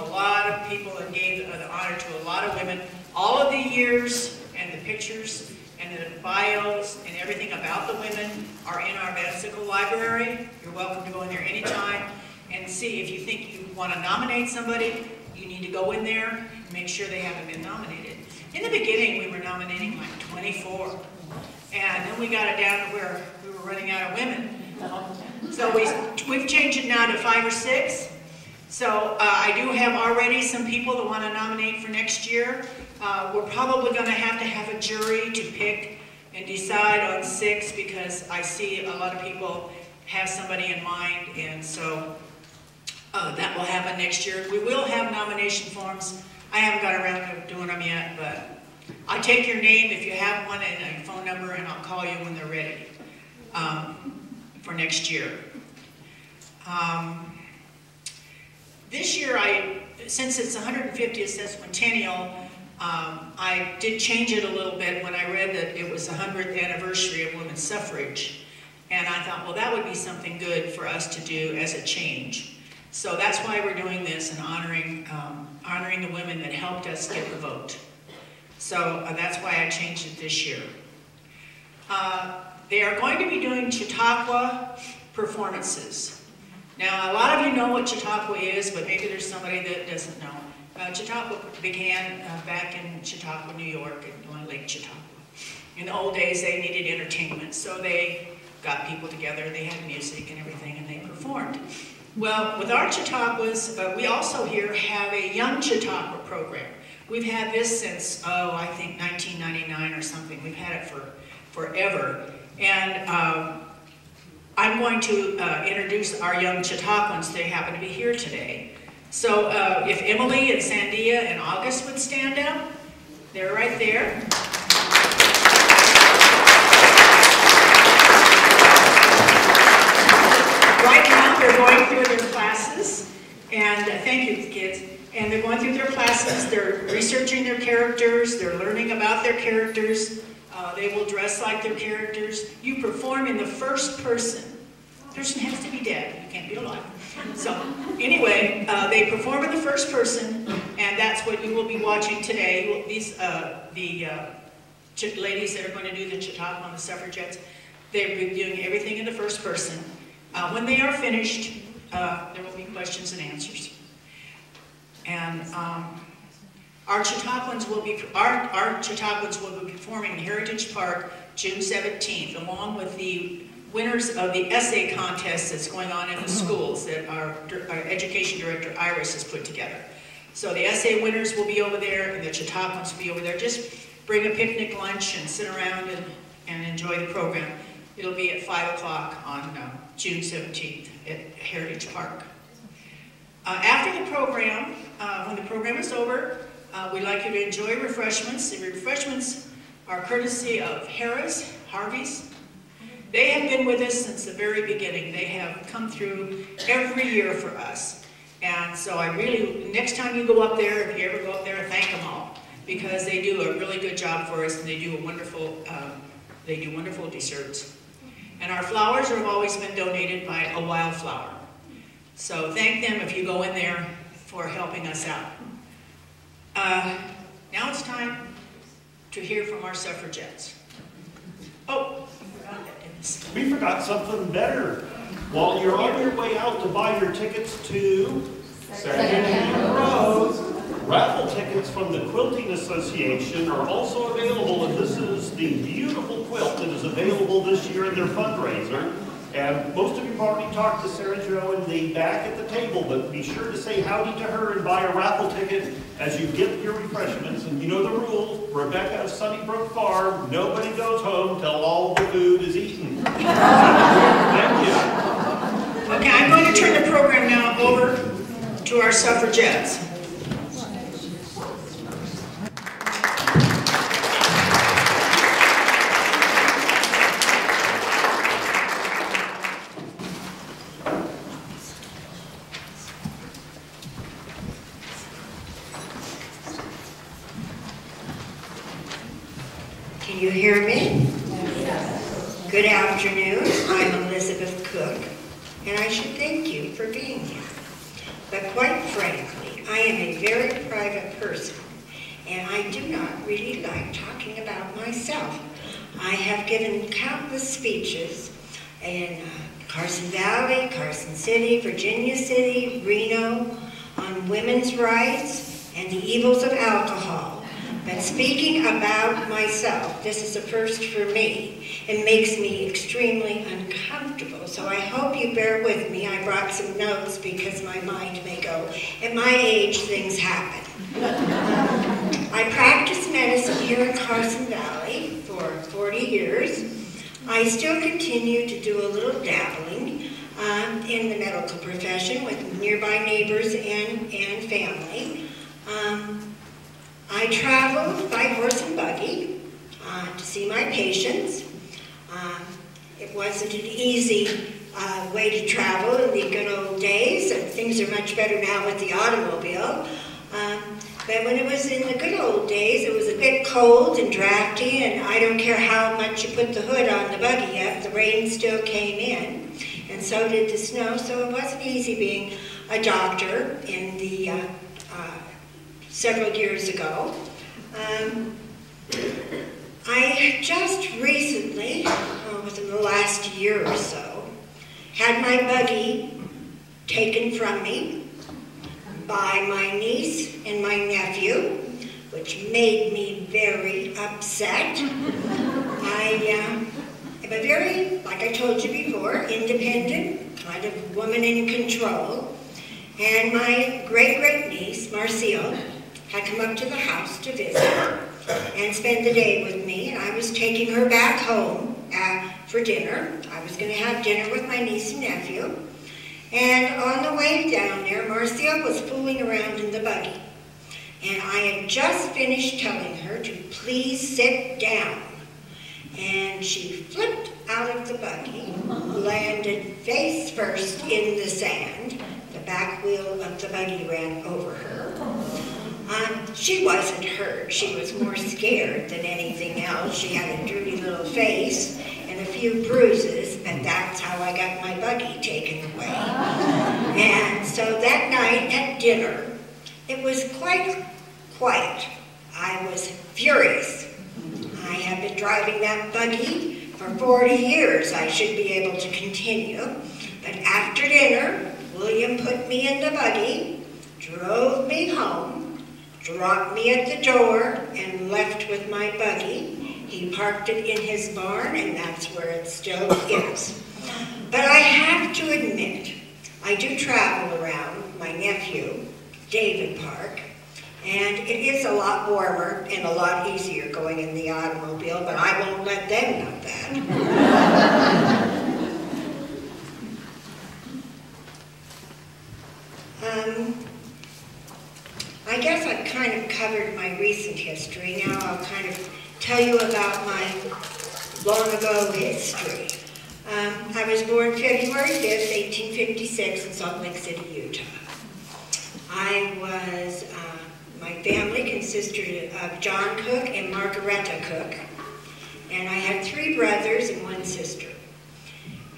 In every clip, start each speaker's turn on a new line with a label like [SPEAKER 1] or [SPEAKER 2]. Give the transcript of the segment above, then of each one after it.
[SPEAKER 1] a lot of people and gave the honor to a lot of women. All of the years and the pictures and the bios and everything about the women are in our Vesicle library. You're welcome to go in there anytime and see if you think you want to nominate somebody, you need to go in there and make sure they haven't been nominated. In the beginning, we were nominating like 24. And then we got it down to where we were running out of women. So we, we've changed it now to five or six. So uh, I do have already some people that want to nominate for next year. Uh, we're probably going to have to have a jury to pick and decide on six because I see a lot of people have somebody in mind and so uh, that will happen next year. We will have nomination forms. I haven't got around to doing them yet, but I'll take your name if you have one and a phone number and I'll call you when they're ready um, for next year. Um, this year, I, since it's 150th sesquicentennial, um, I did change it a little bit when I read that it was the 100th anniversary of women's suffrage. And I thought, well, that would be something good for us to do as a change. So that's why we're doing this and honoring, um, honoring the women that helped us get the vote. So uh, that's why I changed it this year. Uh, they are going to be doing Chautauqua performances. Now, a lot of you know what Chautauqua is, but maybe there's somebody that doesn't know. Uh, Chautauqua began uh, back in Chautauqua, New York, in Lake Chautauqua. In the old days, they needed entertainment, so they got people together, they had music and everything, and they performed. Well, with our Chautauquas, uh, we also here have a Young Chautauqua program. We've had this since, oh, I think 1999 or something. We've had it for forever. And um, I'm going to uh, introduce our young Chautauquans. They happen to be here today. So uh, if Emily and Sandia and August would stand up, they're right there. Right now they're going through their classes, and uh, thank you kids, and they're going through their classes, they're researching their characters, they're learning about their characters, uh, they will dress like their characters. You perform in the first person person has to be dead. You can't be alive. So anyway, uh, they perform in the first person, and that's what you will be watching today. These uh, the uh, ladies that are going to do the Chautauqua on the suffragettes, they're doing everything in the first person. Uh, when they are finished, uh, there will be questions and answers. And um, our Chautauquans will be our, our Chautauquans will be performing in Heritage Park June 17th, along with the winners of the essay contest that's going on in the mm-hmm. schools that our, our education director Iris has put together. So the essay winners will be over there and the Chautauquans will be over there. Just bring a picnic lunch and sit around and, and enjoy the program. It'll be at 5 o'clock on uh, June 17th at Heritage Park. Uh, after the program, uh, when the program is over, uh, we'd like you to enjoy refreshments. The refreshments are courtesy of Harris, Harvey's, they have been with us since the very beginning. They have come through every year for us. And so I really, next time you go up there, if you ever go up there, thank them all. Because they do a really good job for us and they do a wonderful, um, they do wonderful desserts. And our flowers have always been donated by a wildflower. So thank them if you go in there for helping us out. Uh, now it's time to hear from our suffragettes. Oh,
[SPEAKER 2] we forgot something better. While you're on your way out to buy your tickets to Secondhand Rose, raffle tickets from the Quilting Association are also available, and this is the beautiful quilt that is available this year in their fundraiser. And most of you have already talked to Sarah Jo in the back at the table, but be sure to say howdy to her and buy a raffle ticket as you get your refreshments. And you know the rule, Rebecca of Sunnybrook Farm, nobody goes home till all the food is eaten. Thank you.
[SPEAKER 1] Okay, I'm going to turn the program now over to our suffragettes.
[SPEAKER 3] Can you hear me? Good afternoon. I'm Elizabeth Cook, and I should thank you for being here. But quite frankly, I am a very private person, and I do not really like talking about myself. I have given countless speeches in uh, Carson Valley, Carson City, Virginia City, Reno, on women's rights and the evils of alcohol. But speaking about myself, this is a first for me. It makes me extremely uncomfortable, so I hope you bear with me. I brought some notes because my mind may go. At my age, things happen. I practiced medicine here in Carson Valley for 40 years. I still continue to do a little dabbling um, in the medical profession with nearby neighbors and, and family. Um, I traveled by horse and buggy uh, to see my patients. Um, it wasn't an easy uh, way to travel in the good old days. and Things are much better now with the automobile. Um, but when it was in the good old days, it was a bit cold and drafty, and I don't care how much you put the hood on the buggy up, the rain still came in, and so did the snow, so it wasn't easy being a doctor in the uh, several years ago. Um, I just recently, uh, within the last year or so, had my buggy taken from me by my niece and my nephew, which made me very upset. I uh, am a very, like I told you before, independent, kind of woman in control. And my great-great niece, Marcia, had come up to the house to visit and spend the day with me, and I was taking her back home uh, for dinner. I was going to have dinner with my niece and nephew. And on the way down there, Marcia was fooling around in the buggy. And I had just finished telling her to please sit down. And she flipped out of the buggy, landed face first in the sand. The back wheel of the buggy ran over her. She wasn't hurt. She was more scared than anything else. She had a dirty little face and a few bruises, but that's how I got my buggy taken away. And so that night at dinner, it was quite quiet. I was furious. I have been driving that buggy for 40 years. I should be able to continue. But after dinner, William put me in the buggy, drove me home, dropped me at the door and left with my buggy. He parked it in his barn, and that's where it still is. But I have to admit, I do travel around my nephew, David Park, and it is a lot warmer and a lot easier going in the automobile, but I won't let them know that. um, I guess I've kind of covered my recent history. Now I'll kind of tell you about my long ago history. Um, I was born February 5th, 1856 in Salt Lake City, Utah. I was, uh, my family consisted of John Cook and Margaretta Cook, and I had three brothers and one sister.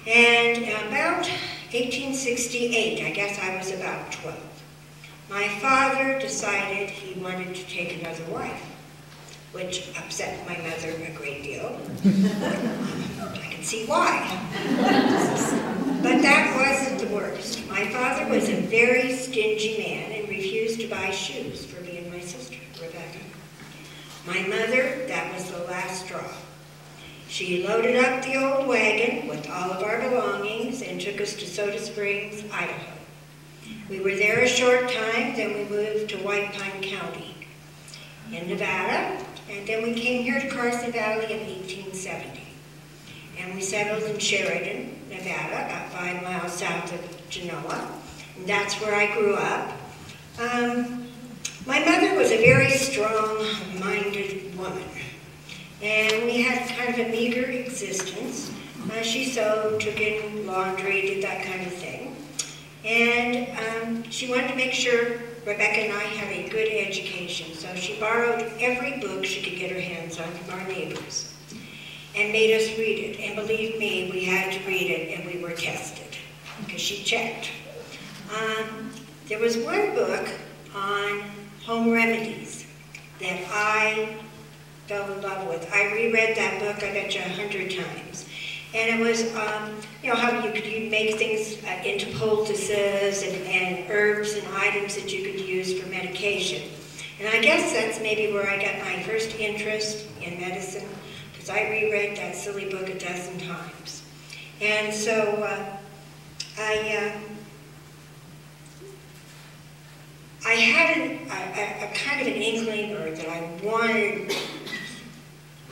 [SPEAKER 3] And about 1868, I guess I was about 12. My father decided he wanted to take another wife, which upset my mother a great deal. I can see why. but that wasn't the worst. My father was a very stingy man and refused to buy shoes for me and my sister, Rebecca. My mother, that was the last straw. She loaded up the old wagon with all of our belongings and took us to Soda Springs, Idaho. We were there a short time, then we moved to White Pine County in Nevada, and then we came here to Carson Valley in 1870. And we settled in Sheridan, Nevada, about five miles south of Genoa. And that's where I grew up. Um, my mother was a very strong-minded woman. And we had kind of a meager existence. Uh, she sewed, took in laundry, did that kind of thing. And um, she wanted to make sure Rebecca and I had a good education, so she borrowed every book she could get her hands on from our neighbors and made us read it. And believe me, we had to read it and we were tested because she checked. Um, there was one book on home remedies that I fell in love with. I reread that book, I bet you, a hundred times. And it was, um, you know, how you could make things uh, into poultices and, and herbs and items that you could use for medication. And I guess that's maybe where I got my first interest in medicine, because I reread that silly book a dozen times. And so uh, I, uh, I had an, a, a, a kind of an inkling, or that I wanted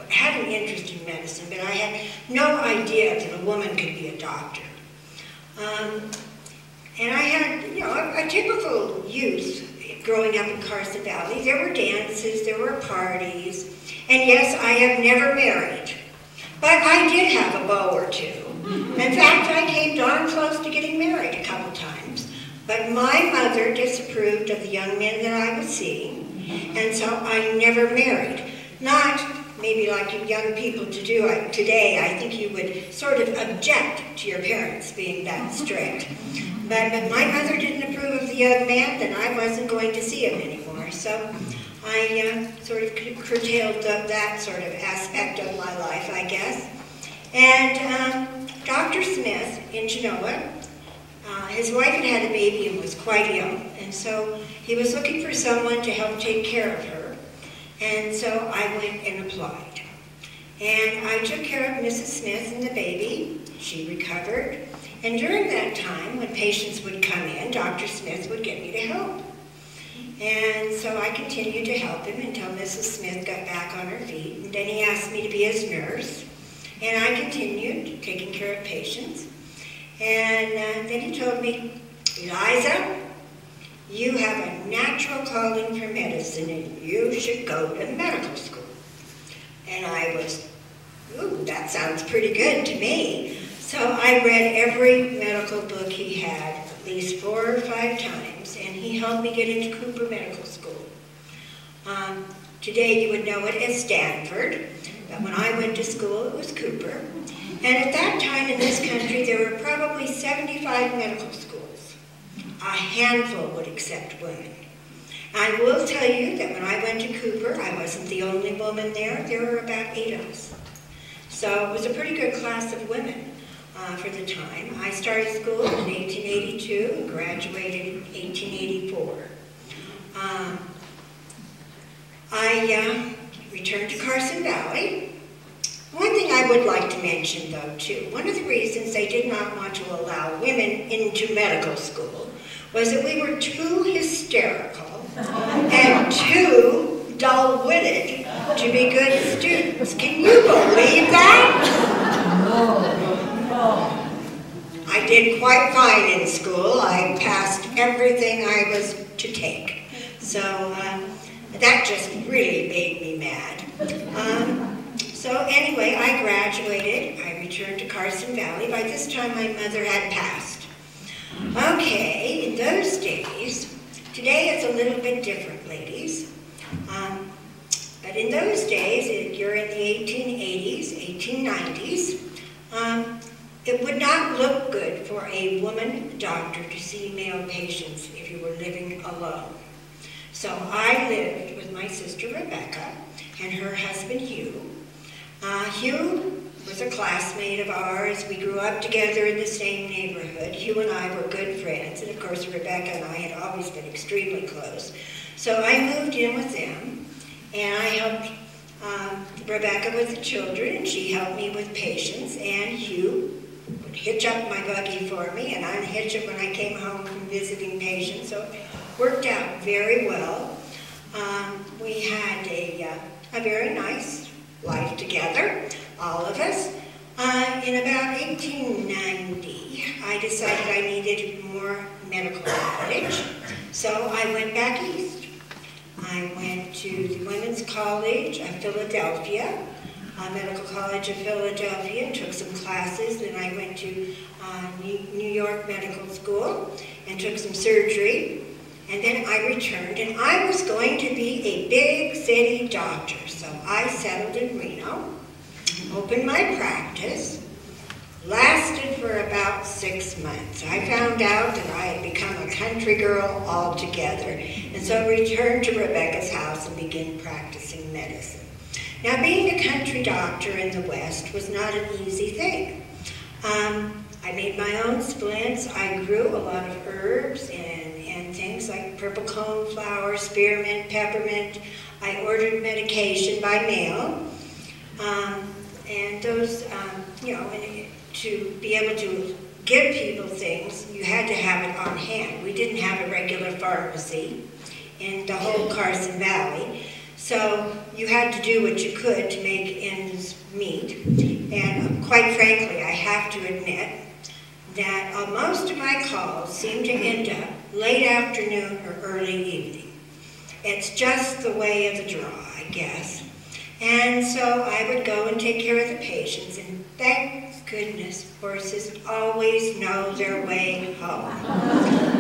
[SPEAKER 3] had an interest in medicine, but I had no idea that a woman could be a doctor. Um, and I had, you know, a, a, typical youth growing up in Carson Valley. There were dances, there were parties, and yes, I have never married. But I did have a beau or two. In fact, I came darn close to getting married a couple times. But my mother disapproved of the young men that I was seeing, and so I never married. Not maybe like you young people to do today, I think you would sort of object to your parents being that strict. But, my mother didn't approve of the young man, then I wasn't going to see him anymore. So I uh, sort of curtailed that sort of aspect of my life, I guess. And um, Dr. Smith in Genoa, uh, his wife had had a baby and was quite ill, and so he was looking for someone to help take care of her. And so I went and applied. And I took care of Mrs. Smith and the baby. She recovered. And during that time, when patients would come in, Dr. Smith would get me to help. And so I continued to help him until Mrs. Smith got back on her feet. And then he asked me to be his nurse. And I continued taking care of patients. And uh, then he told me, Eliza, you have a natural calling for medicine and you should go to medical school. And I was, ooh, that sounds pretty good to me. So I read every medical book he had at least four or five times, and he helped me get into Cooper Medical School. Um, today you would know it as Stanford, but when I went to school it was Cooper. And at that time in this country there were probably 75 medical schools a handful would accept women. I will tell you that when I went to Cooper, I wasn't the only woman there. There were about eight of us. So it was a pretty good class of women uh, for the time. I started school in 1882 and graduated in 1884. Um, I uh, returned to Carson Valley. One thing I would like to mention, though, too, one of the reasons they did not want to allow women into medical school was that we were too hysterical and too dull-witted to be good students. Can you believe that? No, no. I did quite fine in school. I passed everything I was to take. So uh, that just really made me mad. Um, so anyway, I graduated. I returned to Carson Valley. By this time, my mother had passed. Okay, in those days, today it's a little bit different, ladies. Um, but in those days, if you're in the 1880s, 1890s, um, it would not look good for a woman doctor to see male patients if you were living alone. So I lived with my sister Rebecca and her husband Hugh. Uh, Hugh was a classmate of ours. We grew up together in the same neighborhood. Hugh and I were good friends, and of course Rebecca and I had always been extremely close. So I moved in with them, and I helped um, Rebecca with the children, and she helped me with patients, and Hugh would hitch up my buggy for me and I'd hitch it when I came home from visiting patients. So it worked out very well. Um, we had a, uh, a very nice life together, all of us. Uh, in about 1890, I decided I needed more medical knowledge, so I went back east. I went to the Women's College of Philadelphia, uh, Medical College of Philadelphia, and took some classes. Then I went to uh, New York Medical School and took some surgery. And then I returned, and I was going to be a big city doctor. So I settled in Reno, opened my practice, lasted for about six months. I found out that I had become a country girl altogether, and so returned to Rebecca's house and began practicing medicine. Now, being a country doctor in the West was not an easy thing. Um, I made my own splints. I grew a lot of herbs and, and things like purple cone flower, spearmint, peppermint. I ordered medication by mail. Um, and those, um, you know, to be able to give people things, you had to have it on hand. We didn't have a regular pharmacy in the whole Carson Valley. So you had to do what you could to make ends meet. And quite frankly, I have to admit that uh, most of my calls seem to end up late afternoon or early evening. It's just the way of the draw, I guess. And so I would go and take care of the patients, and thank goodness horses always know their way home.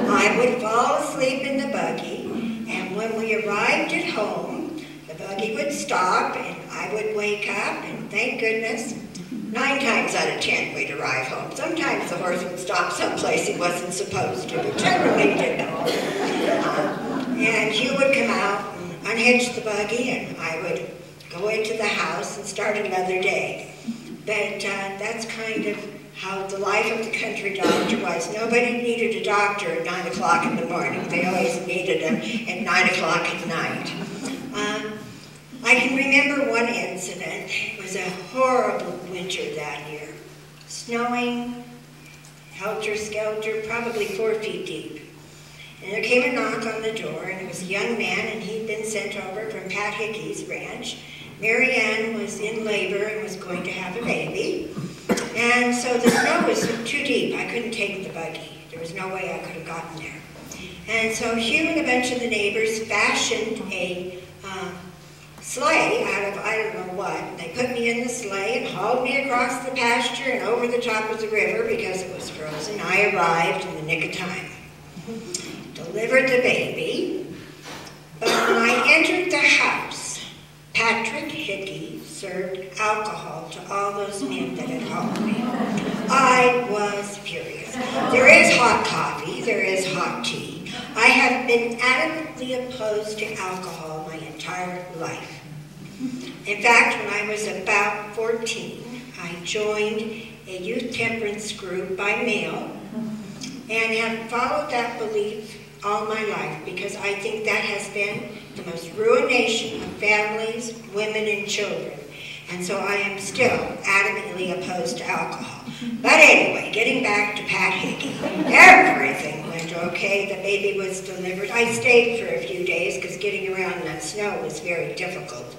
[SPEAKER 3] I would fall asleep in the buggy, and when we arrived at home, the buggy would stop, and I would wake up, and thank goodness, nine times out of ten we'd arrive home. Sometimes the horse would stop someplace he wasn't supposed to, but generally didn't. Uh, and Hugh would come out and unhitch the buggy, and I would go into the house and start another day. But uh, that's kind of how the life of the country doctor was. Nobody needed a doctor at 9 o'clock in the morning. They always needed him at 9 o'clock at night. Um, I can remember one incident. It was a horrible winter that year. Snowing, helter-skelter, probably four feet deep. And there came a knock on the door, and it was a young man, and he'd been sent over from Pat Hickey's ranch. Mary Ann was in labor and was going to have a baby. And so the snow was too deep. I couldn't take the buggy. There was no way I could have gotten there. And so Hugh and a bunch of the neighbors fashioned a uh, sleigh out of I don't know what. They put me in the sleigh and hauled me across the pasture and over the top of the river because it was frozen. I arrived in the nick of time. Delivered the baby. But when I entered the house, Patrick Hickey served alcohol to all those men that had hauled me. I was furious. There is hot coffee, there is hot tea. I have been adamantly opposed to alcohol my entire life. In fact, when I was about 14, I joined a youth temperance group by mail and have followed that belief all my life because I think that has been the most ruination of families, women, and children. And so I am still adamantly opposed to alcohol. But anyway, getting back to Pat Hickey, everything went okay. The baby was delivered. I stayed for a few days because getting around in that snow was very difficult.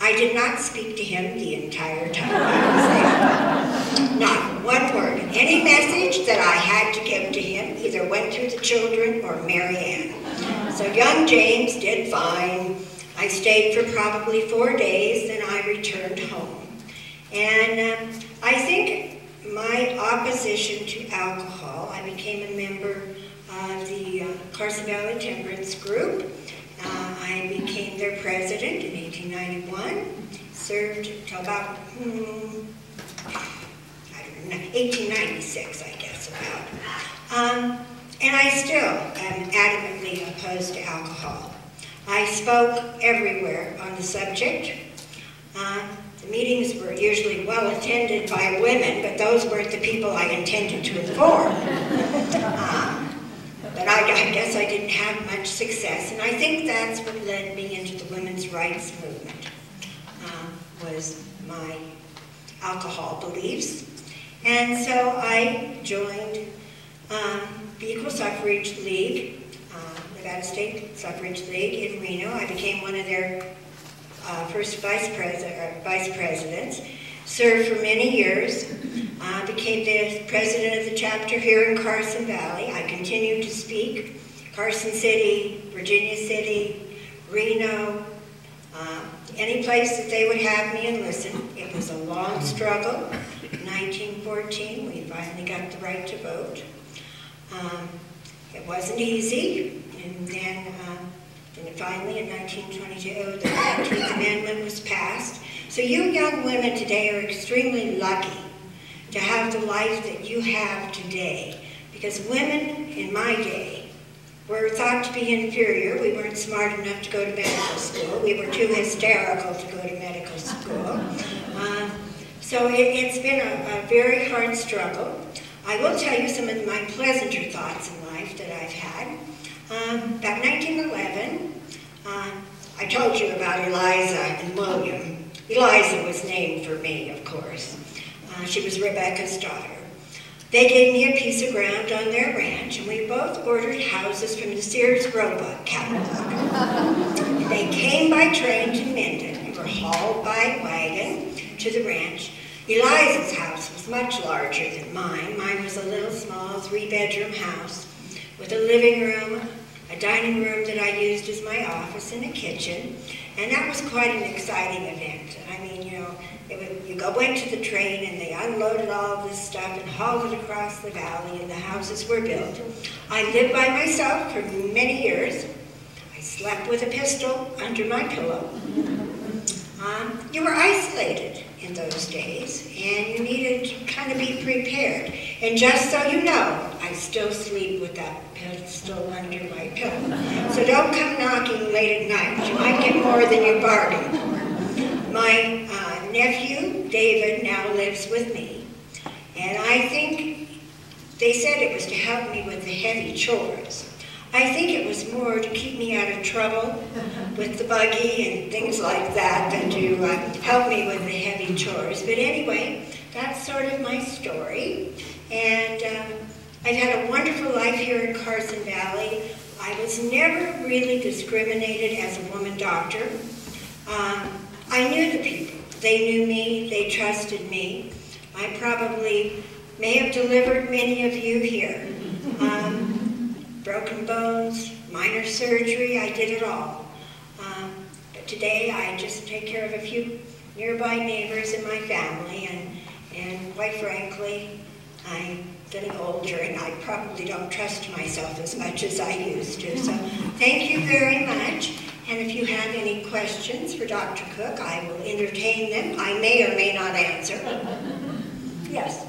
[SPEAKER 3] I did not speak to him the entire time I was there. Not one word. Any message that I had to give to him either went through the children or Mary Ann. So young James did fine. I stayed for probably four days, then I returned home. And um, I think my opposition to alcohol, I became a member of the uh, Carson Valley Temperance Group. I became their president in 1891, served till about, hmm, I don't know, 1896, I guess, about. Um, and I still am adamantly opposed to alcohol. I spoke everywhere on the subject. Uh, the meetings were usually well attended by women, but those weren't the people I intended to inform. Uh, but I, I, guess I didn't have much success, and I think that's what led me into the women's rights movement. um, was my alcohol beliefs. And so I joined um, the Equal Suffrage League, uh, Nevada State Suffrage League in Reno. I became one of their uh, first vice, pres- uh, vice presidents, served for many years, uh, became the president of the chapter here in Carson Valley. I continued to speak Carson City, Virginia City, Reno, uh, any place that they would have me and listen. It was a long struggle. 1914, we finally got the right to vote. Um, it wasn't easy, and then, um, then finally in 1922, the 19th Amendment was passed. So you young women today are extremely lucky to have the life that you have today, because women in my day were thought to be inferior. We weren't smart enough to go to medical school. We were too hysterical to go to medical school. Um, so it, has been a, a, very hard struggle. I will tell you some of my pleasanter thoughts in life that I've had. Um, about 1911, um, I told you about Eliza and William. Eliza was named for me, of course. Uh, she was Rebecca's daughter. They gave me a piece of ground on their ranch, and we both ordered houses from the Sears Roebuck catalog. they came by train to Minden and were hauled by wagon to the ranch. Eliza's house was much larger than mine. Mine was a little small three-bedroom house with a living room, a dining room that I used as my office, and a kitchen. And that was quite an exciting event. I mean, you know, you go went to the train and they unloaded all this stuff and hauled it across the valley and the houses were built. I lived by myself for many years. I slept with a pistol under my pillow. Um, you were isolated in those days, and you needed to kind of be prepared. And just so you know, I still sleep with that pistol under my pillow. So don't come knocking late at night. You might get more than you bargained for. My uh, nephew, David, now lives with me. And I think they said it was to help me with the heavy chores. I think it was more to keep me out of trouble with the buggy and things like that than to uh, help me with the heavy chores. But anyway, that's sort of my story. And um, I've had a wonderful life here in Carson Valley. I was never really discriminated as a woman doctor. Um, I knew the people. They knew me. They trusted me. I probably may have delivered many of you here. Um, broken bones, minor surgery, I did it all. Um, but today I just take care of a few nearby neighbors in my family and, and quite frankly, I'm getting older and I probably don't trust myself as much as I used to. So thank you very much. And if you have any questions for Dr. Cook, I will entertain them. I may or may not answer. Yes.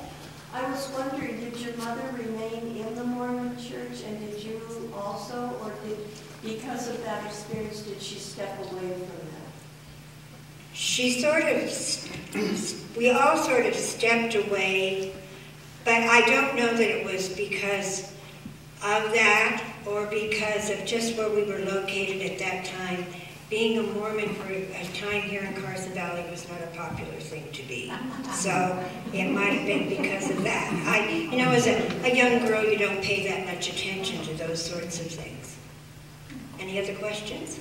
[SPEAKER 4] I was wondering, did your mother remain in the Mormon church and did you also, or did, because of that experience, did she step away from that?
[SPEAKER 3] She sort of, we all sort of stepped away, but I don't know that it was because of that or because of just where we were located at that time being a Mormon for a time here in Carson Valley was not a popular thing to be. So it might have been because of that. I, you know, as a, a young girl, you don't pay that much attention to those sorts of things. Any other questions?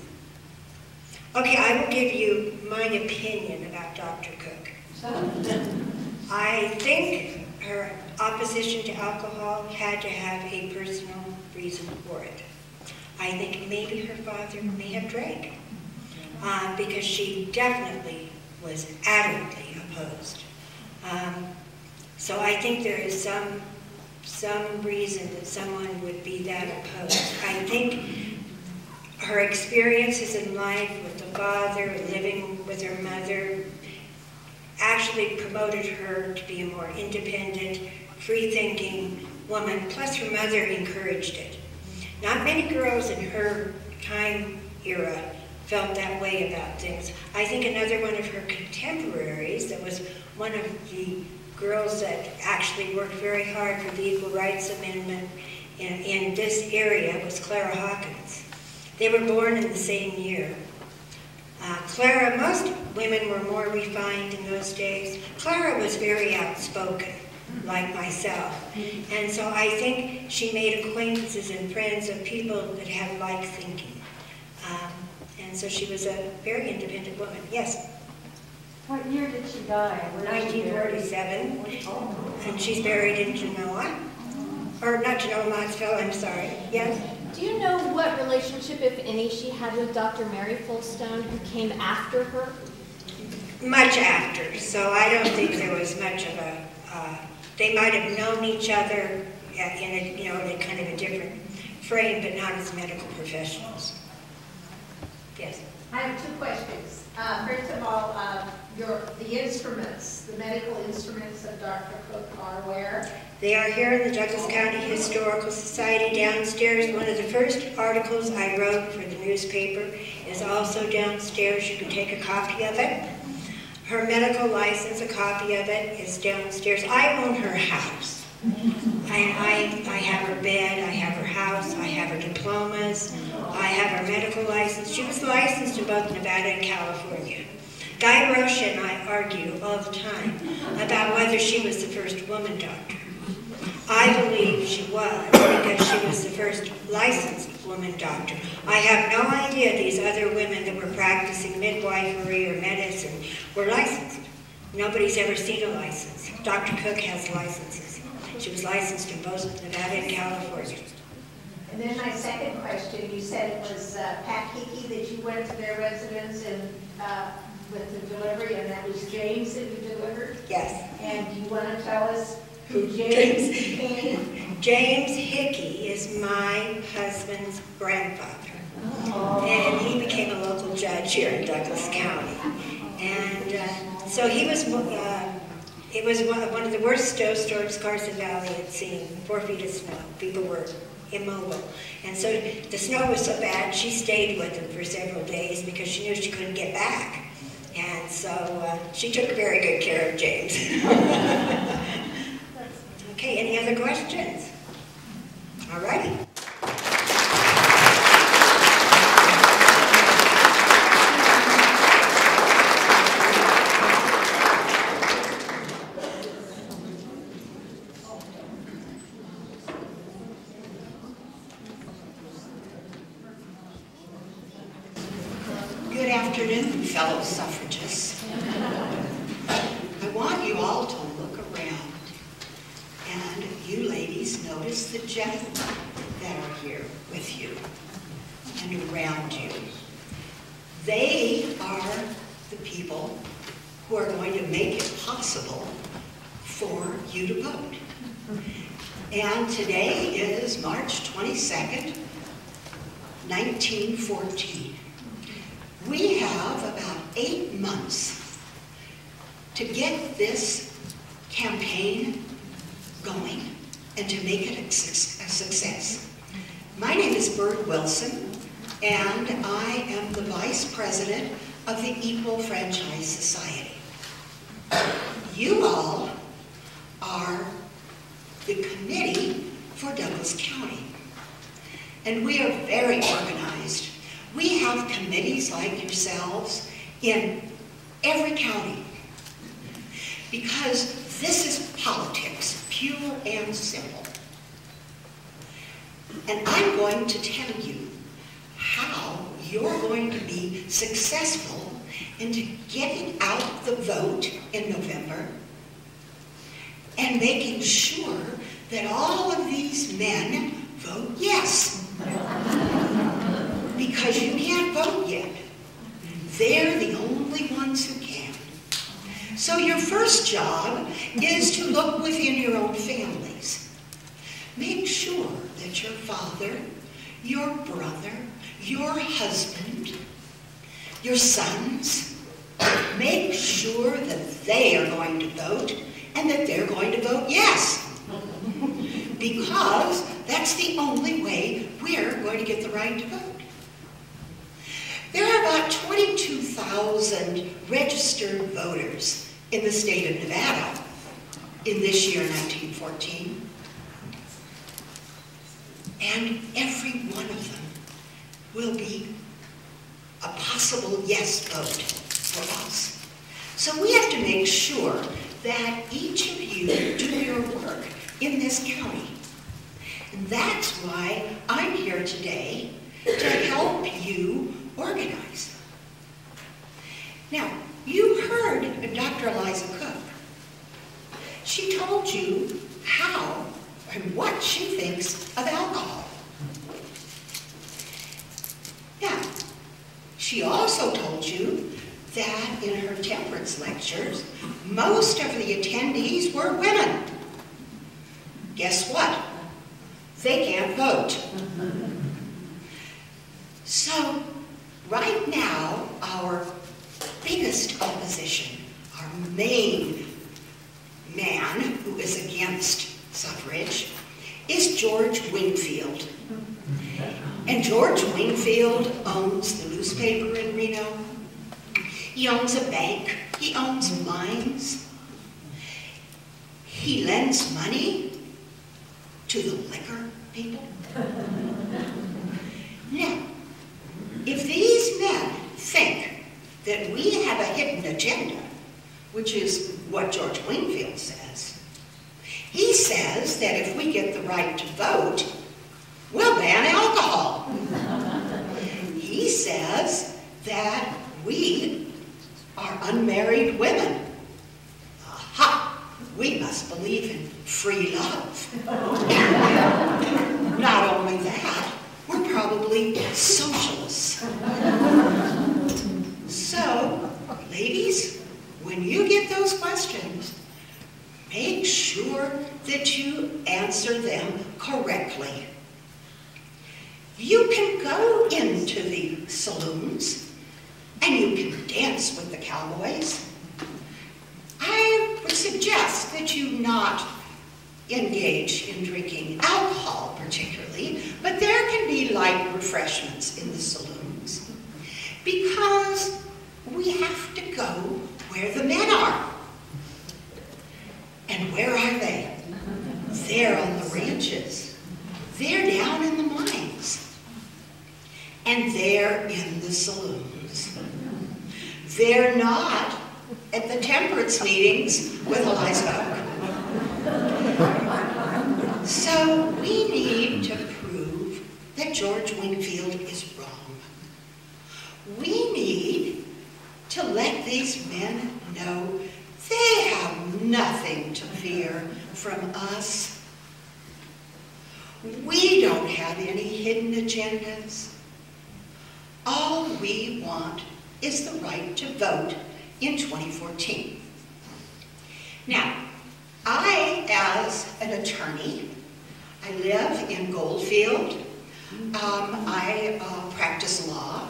[SPEAKER 3] Okay, I will give you my opinion about Dr. Cook. I think her opposition to alcohol had to have a personal reason for it. I think maybe her father may have drank uh, because she definitely was adamantly opposed. Um, so I think there is some, some reason that someone would be that opposed. I think her experiences in life with the father, living with her mother, actually promoted her to be a more independent, free-thinking woman, plus her mother encouraged it. Not many girls in her time era felt that way about things. I think another one of her contemporaries that was one of the girls that actually worked very hard for the Equal Rights Amendment in, in this area was Clara Hawkins. They were born in the same year. Uh, Clara, most women were more refined in those days. Clara was very outspoken, like myself. And so I think she made acquaintances and friends of people that had like thinking. Um, and so she was a very independent woman. Yes,
[SPEAKER 4] What year did she die? Where did she Oh.
[SPEAKER 3] And she's buried in Genoa. Or not Genoa, Mottsville, I'm sorry. Yes?
[SPEAKER 5] Do you know what relationship, if any, she had with Dr. Mary Fulstone, who came after her?
[SPEAKER 3] Much after, so I don't think there was much of a, uh, they might have known each other in a, you know, in a kind of a different frame, but not as medical professionals. Yes.
[SPEAKER 6] I have two questions. Uh, First of all, uh, your, the instruments, the medical instruments of Dr. Cook are where?
[SPEAKER 3] They are here in the Douglas County Historical Society downstairs. One of the first articles I wrote for the newspaper is also downstairs. You can take a copy of it. Her medical license, a copy of it, is downstairs. I own her house. I, I, I have her bed, I have her house, I have her diplomas, I have her medical license. She was licensed in both Nevada and California. Guy Rocha and I argue all the time about whether she was the first woman doctor. I believe she was because she was the first licensed woman doctor. I have no idea these other women that were practicing midwifery or medicine were licensed. Nobody's ever seen a license. Dr. Cook has licenses. She was licensed in both Nevada and California.
[SPEAKER 6] And then my second question, you said it was uh, Pat Hickey that you went to their residence and, uh, with the delivery, and that was James that you delivered?
[SPEAKER 3] Yes.
[SPEAKER 6] And do you want to tell us James
[SPEAKER 3] James- Hickey is my husband's grandfather. And he became a local judge here in Douglas County. And uh, so he was, uh, it was one one of the worst snowstorms Carson Valley had seen, four feet of snow. People were immobile. And so the snow was so bad, she stayed with him for several days because she knew she couldn't get back. And so uh, she took very good care of James. Okay, any other questions? All righty.
[SPEAKER 7] Good afternoon, fellow suffragists. I want you all to look around, and you ladies notice the gentlemen that are here with you around you. They are the people who are going to make it possible for you to vote. And today is March 22nd, 1914. We have about eight months to get this campaign going and to make it a success. My name is Bird Wilson, and I am the Vice President of the Equal Franchise Society. You all are the committee for Douglas County. And we are very organized. We have committees like yourselves in every county. Because this is politics, pure and simple. And I'm going to tell you how you're going to be successful into getting out the vote in November and making sure that all of these men vote yes. Because you can't vote yet. They're the only ones who can. So your first job is to look within your own families. Make sure that your father, your brother, your husband, your sons, make sure that they are going to vote and that they're going to vote yes. Because that's the only way we're going to get the right to vote. There are about 22,000 registered voters in the state of Nevada in this year, 1914. And every one of them will be a possible yes vote for us. So we have to make sure that each of you do your work in this county. And that's why I'm here today, to help you organize. Now, you heard Dr. Eliza Cook. She told you how and what she thinks of alcohol. Now, she also told you that in her temperance lectures, most of the attendees were women. Guess what? They can't vote. So, right now, our biggest opposition, our main man who is against suffrage, is George Wingfield. And George Wingfield owns the newspaper in Reno. He owns a bank. He owns mines. He lends money to the liquor people. Now, if these men think that we have a hidden agenda, which is what George Wingfield says, he says that if we get the right to vote, we'll ban alcohol. he says that we are unmarried women. Aha! We must believe in free love. Not only that, we're probably socialists. So, ladies, when you get those questions, make sure that you answer them correctly. You can go into the saloons and you can dance with the cowboys. I would suggest that you not engage in drinking alcohol particularly, but there can be light refreshments in the saloons because we have to go where the men are. And where are they? They're on the ranches. They're down in the mines. And they're in the saloons. They're not at the temperance meetings with Eliza So we need to prove that George Wingfield is wrong. We need to let these men know they have nothing to fear from us. We don't have any hidden agendas. All we want is the right to vote in 2014. Now, I, as an attorney, I live in Goldfield. Um, I uh, practice law.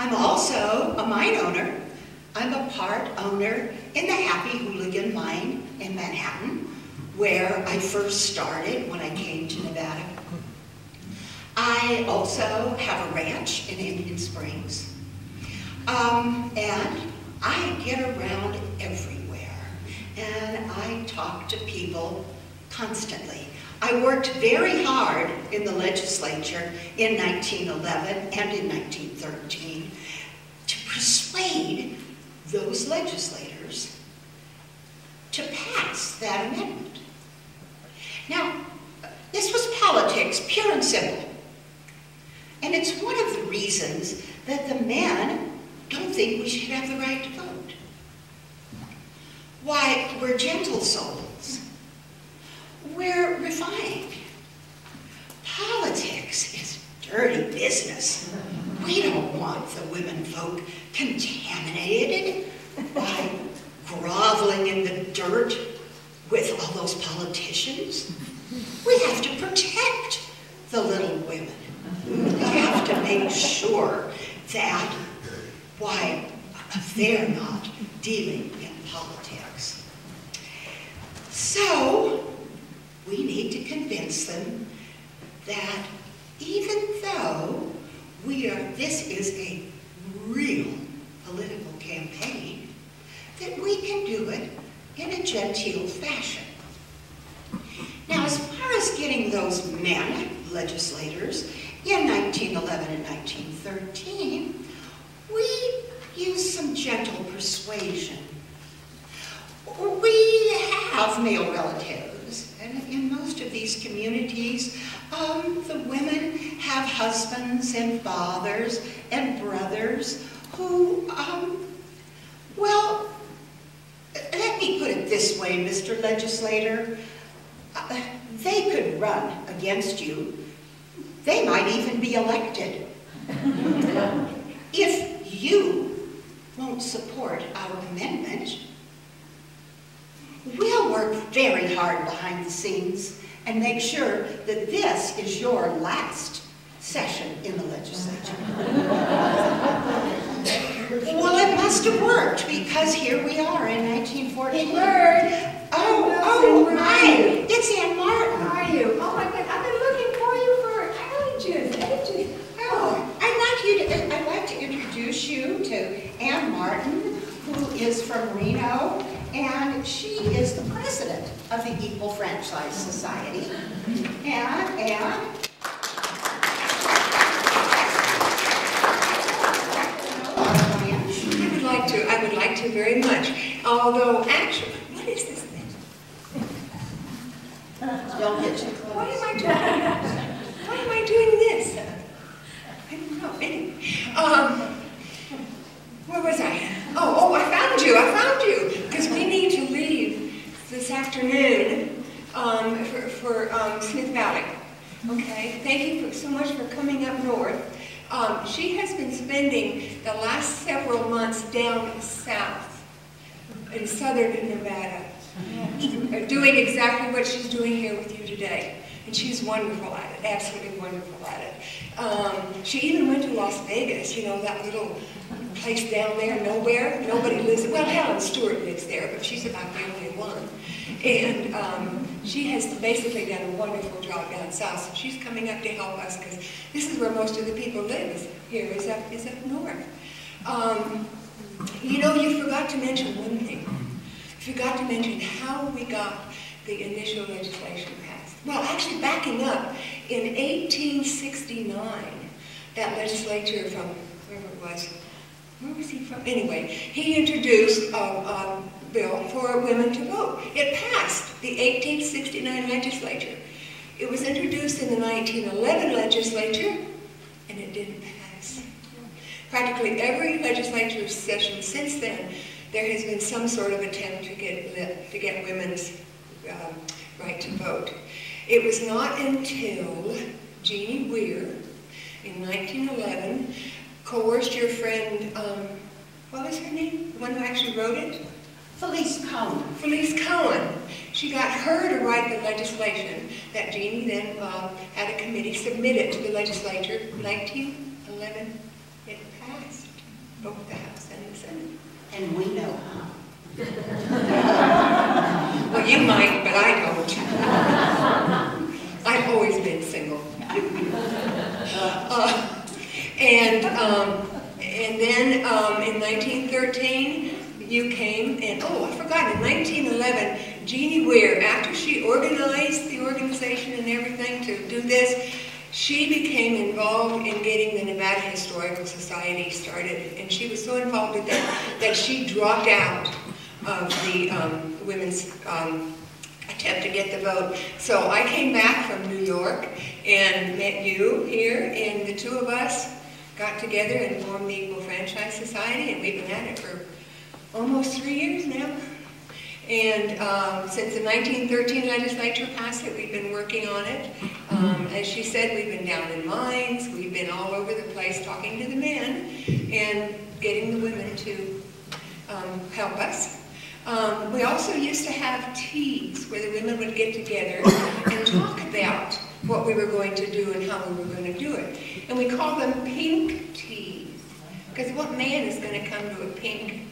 [SPEAKER 7] I'm also a mine owner. I'm a part owner in the Happy Hooligan Mine in Manhattan, where I first started when I came to Nevada. I also have a ranch in Indian Springs. Um, and I get around everywhere, and I talk to people constantly. I worked very hard in the legislature in 1911 and in 1913 to persuade those legislators to pass that amendment. Now, this was politics, pure and simple. And it's one of the reasons that the men don't think we should have the right to vote. Why, we're gentle souls. We're refined. Politics is dirty business. We don't want the women folk contaminated by groveling in the dirt with all those politicians. We have to protect the little women. We have to make sure that, why, they're not dealing in politics. So, we need to convince them that even though we are, this is a real political campaign, that we can do it in a genteel fashion. Now, as far as getting those men, legislators, in 1911 and 1913, we used some gentle persuasion. We have male relatives, and in most of these communities, um, the women have husbands and fathers and brothers who, um, well, let me put it this way, Mr. Legislator. Uh, They could run against you. They might even be elected. If you won't support our amendment, we'll work very hard behind the scenes and make sure that this is your last session in the legislature. Well, it must have worked because here we are in 1914. Oh, oh, my, it's Anne Martin.
[SPEAKER 6] How are you? Oh my God, I've been looking for you for ages, ages.
[SPEAKER 7] Oh, I'd like you to, I'd like to introduce you to Anne Martin, who is from Reno, and she is the president of the Equal Franchise Society. And, and.
[SPEAKER 8] I would like to, I would like to very much, although actually, what is this thing?
[SPEAKER 7] Don't get too
[SPEAKER 8] Why
[SPEAKER 7] close.
[SPEAKER 8] am I doing, why am I doing this? I don't know, anyway. Um, where was I? Oh, oh, I found you, I found you, because we need to leave this afternoon um, for, for um, Smith Valley. Okay, thank you for, so much for coming up north. Um, she has been spending the last several months down south in southern Nevada, doing exactly what she's doing here with you today. And she's wonderful at it, absolutely wonderful at it. Um, she even went to Las Vegas, you know, that little place down there, nowhere. Nobody lives, well, Helen Stewart lives there, but she's about the only one. And um, she has basically done a wonderful job down south. So she's coming up to help us because this is where most of the people live here, is up, is up north. Um, you know, you forgot to mention one thing. You forgot to mention how we got the initial legislation passed. Well, actually, backing up, in 1869, that legislature from wherever it was, where was he from? Anyway, he introduced a, a bill for women to vote. It passed the 1869 legislature. It was introduced in the 1911 legislature, and it didn't pass. Practically every legislature session since then, there has been some sort of attempt to get to get women's um, right to vote. It was not until Jeannie Wier in 1911 coerced your friend, um, what was her name? The one who actually wrote it?
[SPEAKER 7] Felice Cohn.
[SPEAKER 8] Felice Cohn. She got her to write the legislation that Jeannie then um, had a committee submit it to the legislature. 1911, it passed both the House and the Senate.
[SPEAKER 7] And we know how.
[SPEAKER 8] Well, you might, but I don't. I've always been single. Uh, and um, and then um, in 1913, you came, oh, I forgot, in 1911, Jeannie Wier, after she organized the organization and everything to do this, she became involved in getting the Nevada Historical Society started, and she was so involved with that that she dropped out of the um, women's um, attempt to get the vote. So I came back from New York and met you here, and the two of us got together and formed the Equal Franchise Society, and we've been at it for almost three years now. And um, since the 1913 legislature passed it, we've been working on it. Um, as she said, we've been down in mines, we've been all over the place talking to the men and getting the women to um, help us. Um, we also used to have teas where the women would get together and talk about what we were going to do and how we were going to do it. And we call them pink teas. Because what man is going to come to a pink?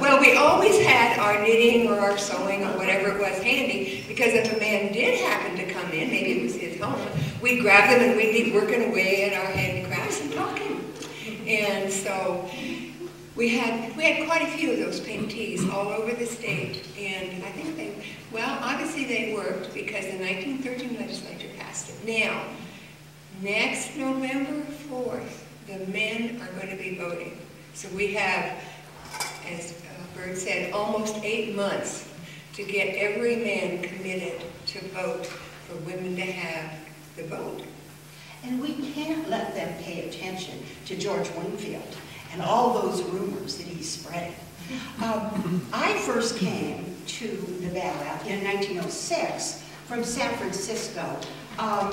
[SPEAKER 8] Well, we always had our knitting or our sewing or whatever it was handy because if a man did happen to come in, maybe it was his home, we'd grab them and we'd be working away at our handicrafts and talking. And so we had we had quite a few of those pink teas all over the state, and I think they well obviously they worked because the 1913 legislature passed it. Now, next November 4th, the men are going to be voting. So we have, as uh, Bird said, almost eight months to get every man committed to vote for women to have the vote.
[SPEAKER 7] And we can't let them pay attention to George Wingfield and all those rumors that he's spreading. Um, I first came to Nevada in 1906 from San Francisco um,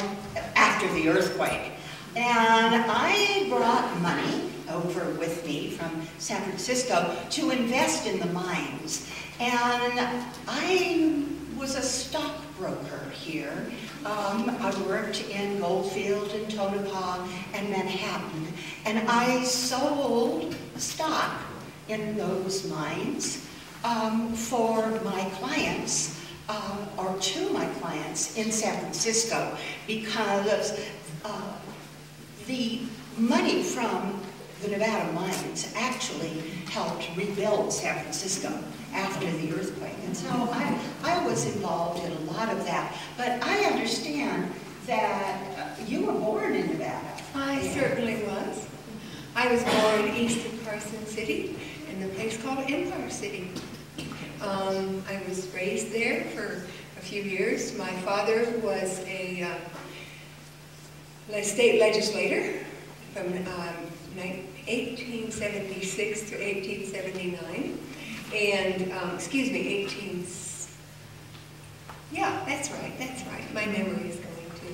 [SPEAKER 7] after the earthquake. And I brought money over with me from San Francisco to invest in the mines. And I was a stockbroker here. Um, I worked in Goldfield and Tonopah and Manhattan, and I sold stock in those mines um, for my clients, um, or to my clients in San Francisco, because uh, the money from the Nevada mines actually helped rebuild San Francisco after the earthquake. And so I, I was involved in a lot of that. But I understand that uh, you were born in Nevada.
[SPEAKER 8] I certainly was. I was born east of Carson City in a place called Empire City. Um, I was raised there for a few years. My father was a uh, state legislator from um, 1876 to 1879. And, um, excuse me, 18... Yeah, that's right, that's right. My memory is going to.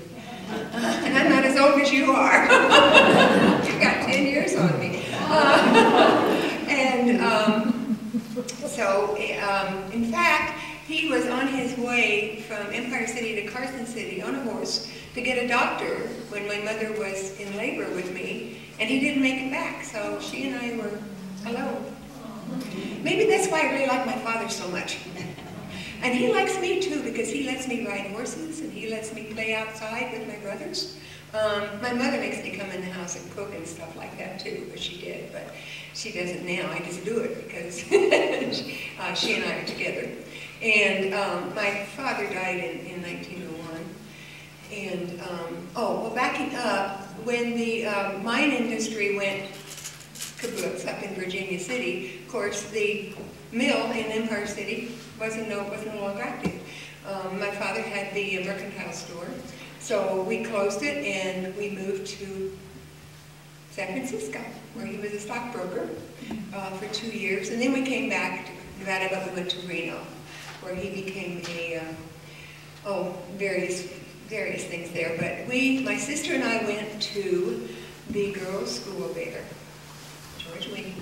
[SPEAKER 8] and I'm not as old as you are. You've got 10 years on me. Uh, and um, so, um, in fact, he was on his way from Empire City to Carson City on a horse to get a doctor when my mother was in labor with me, and he didn't make it back, so she and I were alone. Maybe that's why I really like my father so much. And he likes me too because he lets me ride horses and he lets me play outside with my brothers. Um, my mother makes me come in the house and cook and stuff like that too, but she did. But she doesn't now. I just do it because uh, she and I are together. And um, my father died in, in 1901. And, um, oh, well, backing up, when the uh, mine industry went kibbutz up in Virginia City. Of course, the mill in Empire City wasn't no, was no longer active. Um, my father had the mercantile store, so we closed it and we moved to San Francisco, where he was a stockbroker uh, for two years. And then we came back to Nevada, but we went to Reno, where he became a, uh, oh, various, various things there. But we, my sister and I went to the girls' school there. George Wayne.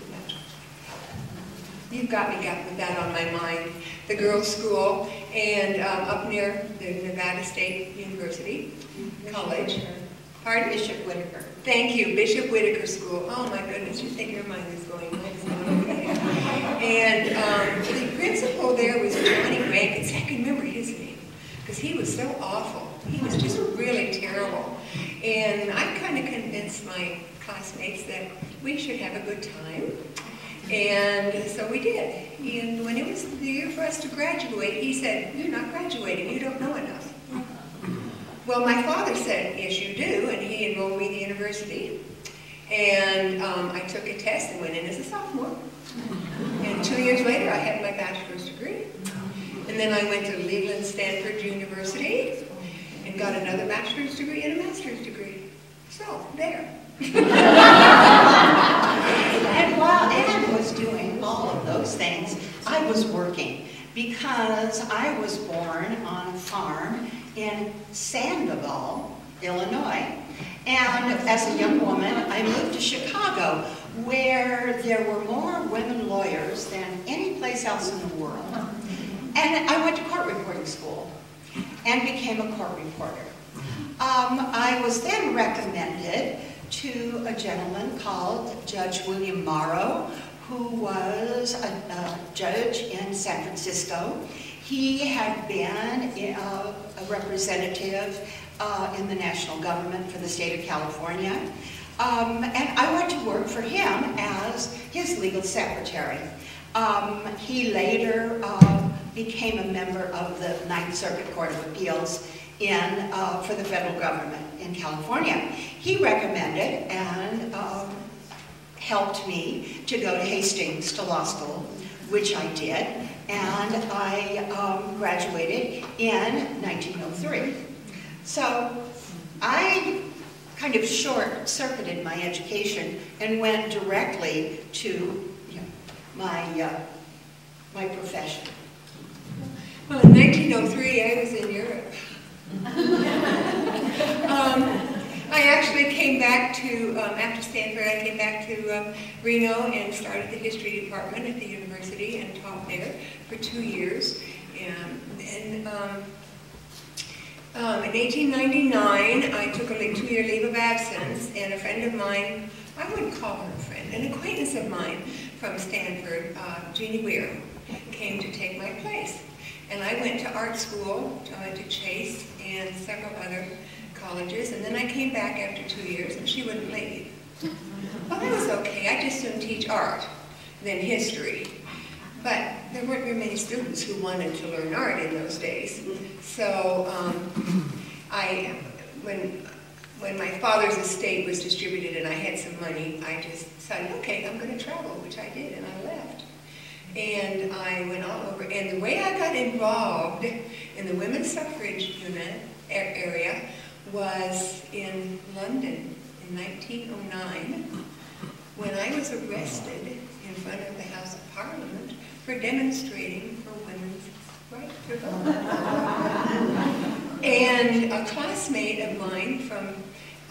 [SPEAKER 8] You've got me got with that on my mind. The girls' school and um, up near the Nevada State University College. Pardon?
[SPEAKER 7] Bishop Whitaker.
[SPEAKER 8] Thank you, Bishop Whitaker School. Oh my goodness, you think your mind is going. And um, the principal there was Johnny Rankins. I can remember his name because he was so awful. He was just really terrible. And I kind of convinced my classmates that we should have a good time. And so we did. And when it was the year for us to graduate, he said, you're not graduating, you don't know enough. Well, my father said, yes, you do, and he enrolled me in the university. And um, I took a test and went in as a sophomore. And two years later, I had my bachelor's degree. And then I went to Leland Stanford University and got another master's degree and a master's degree. So, there.
[SPEAKER 7] and while Anne was doing all of those things, I was working because I was born on a farm in Sandoval, Illinois. And as a young woman, I moved to Chicago, where there were more women lawyers than any place else in the world. And I went to court reporting school and became a court reporter. Um, I was then recommended to a gentleman called Judge William Morrow, who was a, a judge in San Francisco. He had been a, a representative uh, in the national government for the state of California. Um, and I went to work for him as his legal secretary. Um, he later uh, became a member of the Ninth Circuit Court of Appeals in, uh, for the federal government in California. He recommended and um, helped me to go to Hastings to law school, which I did, and I um, graduated in 1903. So I kind of short-circuited my education and went directly to you know, my, uh, my profession.
[SPEAKER 8] Well, in 1903, I was in Europe. um, I actually came back to, um, after Stanford, I came back to um, Reno and started the history department at the university and taught there for two years. And, and um, um, in 1899, I took a two-year leave of absence, and a friend of mine, I wouldn't call her a friend, an acquaintance of mine from Stanford, uh, Jeannie Wier, came to take my place. And I went to art school, I went to Chase and several other colleges, and then I came back after two years, and she wouldn't leave. Well, that was okay. I just didn't teach art than history. But there weren't very many students who wanted to learn art in those days. So um, I, when, when my father's estate was distributed and I had some money, I just decided, okay, I'm going to travel, which I did, and I left. And I went all over, and the way I got involved in the women's suffrage unit area was in London in 1909 when I was arrested in front of the House of Parliament for demonstrating for women's right to vote. and a classmate of mine from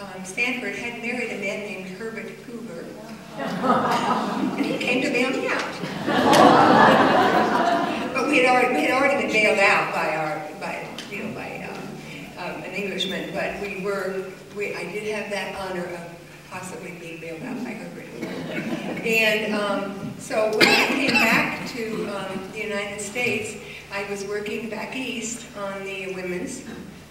[SPEAKER 8] um, Stanford had married a man named Herbert Hoover. and he came to bail me out. but we had already we had already been bailed out by our by you know by um, um, an Englishman, but we were we I did have that honor of possibly being bailed out by Herbert And um, so when I came back to um, the United States, I was working back east on the women's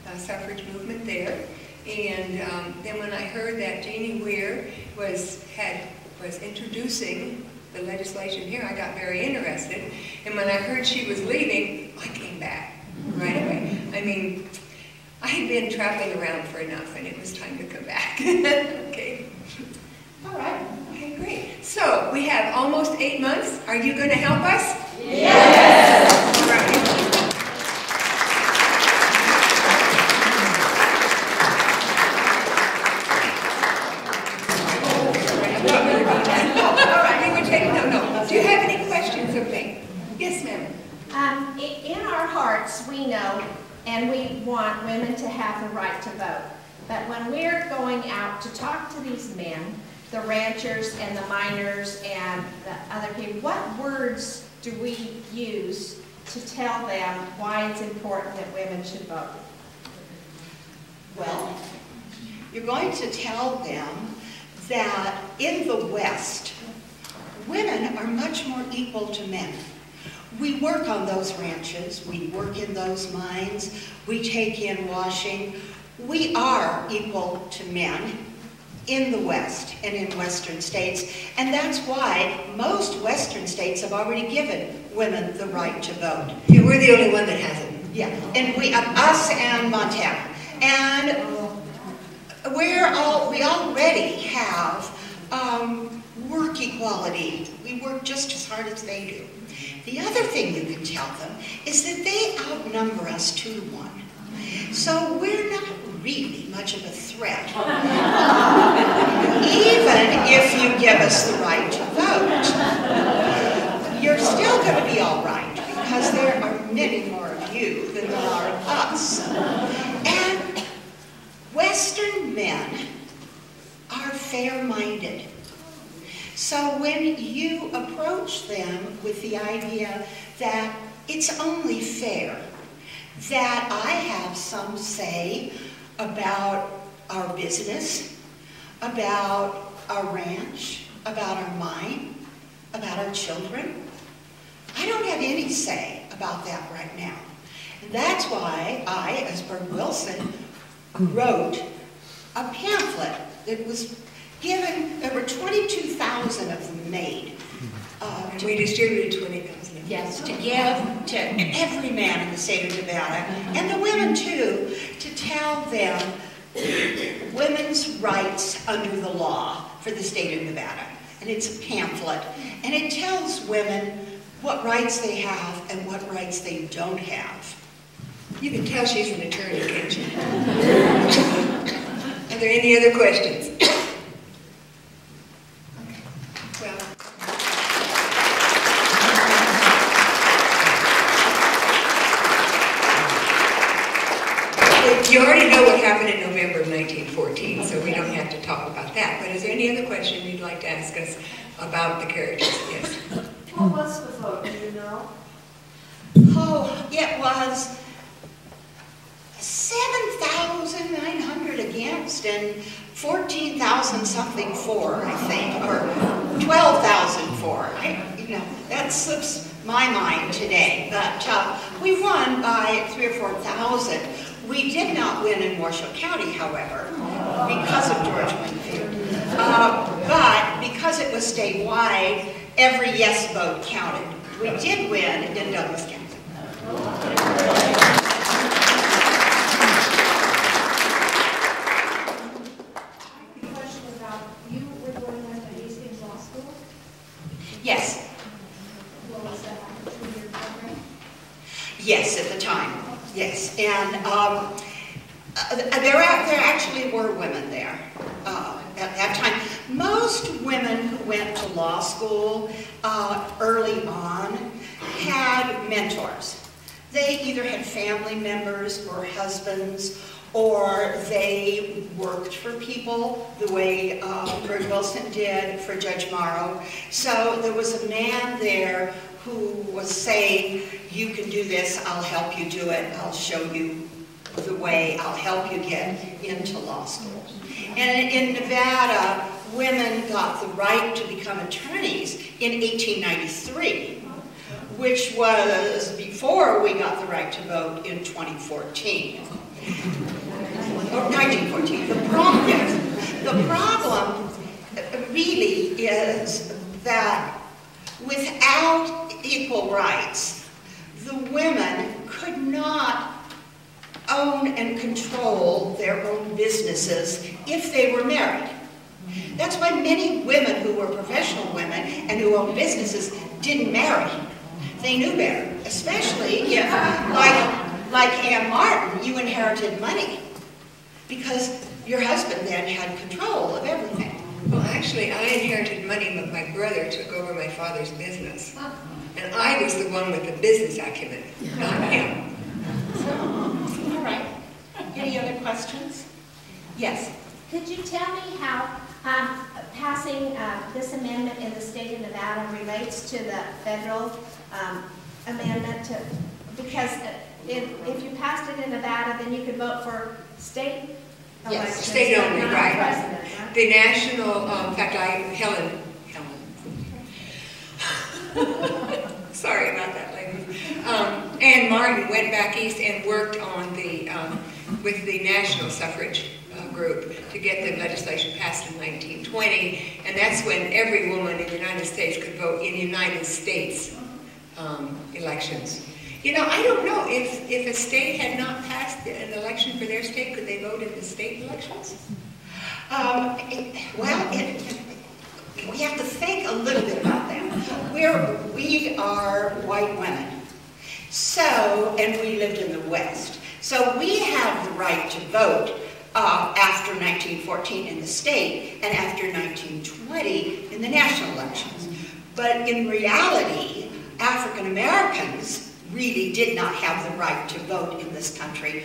[SPEAKER 8] uh, suffrage movement there. And um, then when I heard that Jeannie Wier was, had, was introducing the legislation here, I got very interested. And when I heard she was leaving, I came back right away. I mean, I had been traveling around for enough, and it was time to come back. okay. All right. Okay, great. So we have almost eight months. Are you going to help us? Yes. All right. All right, we were taking no, no. Do you have any questions of me? Yes, ma'am.
[SPEAKER 6] Um, i- in our hearts, we know and we want women to have the right to vote. But when we're going out to talk to these men, the ranchers and the miners and the other people, what words do we use to tell them why it's important that women should vote?
[SPEAKER 7] Well, you're going to tell them that in the West, women are much more equal to men. We work on those ranches, we work in those mines, we take in washing. We are equal to men in the West and in Western states, and that's why most Western states have already given women the right to vote.
[SPEAKER 8] Yeah, we're the only one that hasn't.
[SPEAKER 7] Yeah, and we, uh, us and Montana. And we're all, we already have um, work equality. We work just as hard as they do. The other thing you can tell them is that they outnumber us two to one. So we're not really much of a threat. Even if you give us the right to vote, you're still going to be all right because there are many more of you than there are of us. And Western men are fair-minded. So when you approach them with the idea that it's only fair that I have some say about our business, about our ranch, about our mine, about our children, I don't have any say about that right now. And that's why I, as Bird Wilson, wrote a pamphlet that was given, there were 22,000 of them made. uh,
[SPEAKER 8] we distributed 20,000.
[SPEAKER 7] Yes, to give to every man in the state of Nevada, and the women too, to tell them Women's Rights Under the Law for the state of Nevada. And it's a pamphlet. And it tells women what rights they have and what rights they don't have.
[SPEAKER 8] You can tell she's an attorney, can't you? Are there any other questions? Well, you already know what happened in November of 1914, so we don't have to talk about that. But is there any other question you'd like to ask us about the carriages? Yes.
[SPEAKER 4] What was the vote, do you know?
[SPEAKER 7] Oh, it was 7,900 against and 14,000 something for, I think, or 12,000 for. I, you know, that slips my mind today. But uh, we won by three or 4,000. We did not win in Washoe County, however, because of George Wingfield. Uh, but because it was statewide, every yes vote counted. We did win in Douglas County.
[SPEAKER 6] Question about, you were going to Hastings Law School?
[SPEAKER 7] Yes,
[SPEAKER 6] What was that, like a two-year program?
[SPEAKER 7] yes, at the time, yes. And um, uh, there, there actually were women there uh, at that time. Most women who went to law school uh, early on had mentors. They either had family members or husbands, or they worked for people the way Bird Wilson did for Judge Morrow. So there was a man there who was saying, you can do this, I'll help you do it, I'll show you the way, I'll help you get into law school. And in Nevada, women got the right to become attorneys in 1893 which was before we got the right to vote in 2014. Or 1914. The problem, the problem really is that without equal rights, the women could not own and control their own businesses if they were married. That's why many women who were professional women and who owned businesses didn't marry. They knew better, especially if, like, like Anne Martin, you inherited money because your husband then had control of everything.
[SPEAKER 8] Well, actually, I inherited money, but my brother took over my father's business. And I was the one with the business acumen, not him.
[SPEAKER 6] All right. Any other questions?
[SPEAKER 7] Yes.
[SPEAKER 6] Could you tell me how um, passing uh, this amendment in the state of Nevada relates to the federal um, amendment to, because uh, if, if you passed it in Nevada, then you could vote for state
[SPEAKER 7] Yes,
[SPEAKER 8] state only, right.
[SPEAKER 6] right?
[SPEAKER 8] The national, um, in fact, I, Helen, Helen. Sorry about that, ladies. Um, Martin went back east and worked on the, um, with the national suffrage uh, group to get the legislation passed in 1920. And that's when every woman in the United States could vote in United States um, elections. You know, I don't know, if, if a state had not passed an election for their state, could they vote in the state elections?
[SPEAKER 7] Um, it- well, it, we have to think a little bit about that. We're, we are white women. So, and we lived in the West. So we have the right to vote uh, after 1914 in the state and after 1920 in the national elections. But in reality, African Americans really did not have the right to vote in this country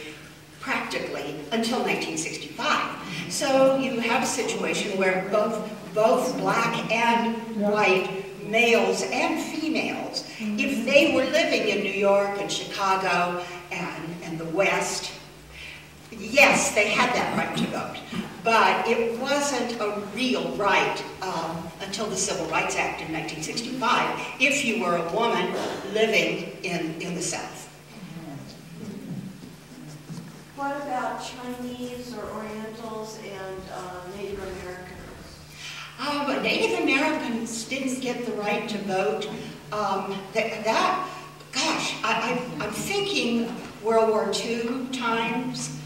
[SPEAKER 7] practically until 1965. So you have a situation where both, both black and white males and females, if they were living in New York and Chicago and, and the West, yes, they had that right to vote. But it wasn't a real right um, until the Civil Rights Act in 1965, if you were a woman living in, in the South.
[SPEAKER 4] What about Chinese or Orientals and uh, Native Americans?
[SPEAKER 7] Uh, Native Americans didn't get the right to vote. Um, that, that, gosh, I, I'm thinking World War II times.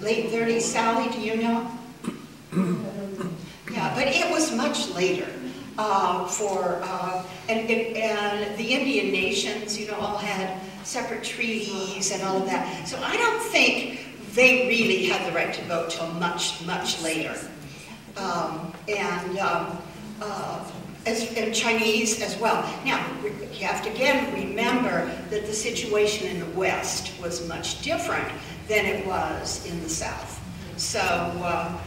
[SPEAKER 7] late 30s. Sally, do you know? Yeah, but it was much later uh, for, uh, and, and- and the Indian nations, you know, all had separate treaties and all of that. So I don't think they really had the right to vote till much, much later. Um, And, um, uh, as, and Chinese as well. Now, you have to again remember that the situation in the West was much different than it was in the South. So, uh,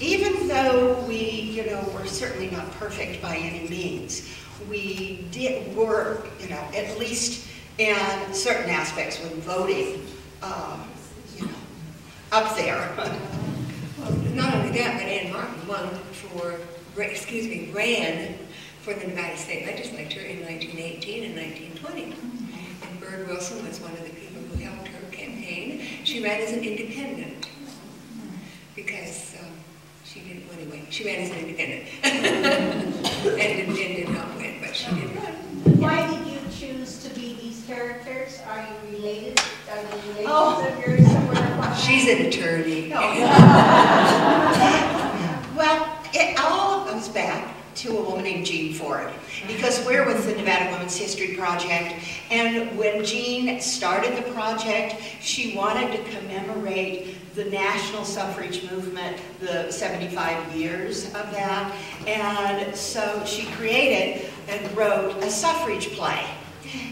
[SPEAKER 7] even though we, you know, we're certainly not perfect by any means, we did, were, you know, at least in certain aspects with voting, um, you know, up there.
[SPEAKER 8] Well, not only that, but Anne Martin won for, excuse me, ran for the Nevada State Legislature in 1918 and 1920. And Bird Wilson was one of the people who helped her campaign. She ran as an independent because um, she didn't, well, anyway, she ran as an independent. And didn't, and did not win, but she did run.
[SPEAKER 9] Why did you choose to be these characters? Are you related? Are they related
[SPEAKER 7] Oh.
[SPEAKER 9] of yours somewhere?
[SPEAKER 8] She's an attorney.
[SPEAKER 7] Well, it all goes back to a woman named Jean Ford, because we're with the Nevada Women's History Project, and when Jean started the project, she wanted to commemorate the national suffrage movement, the 75 years of that, and so she created and wrote a suffrage play.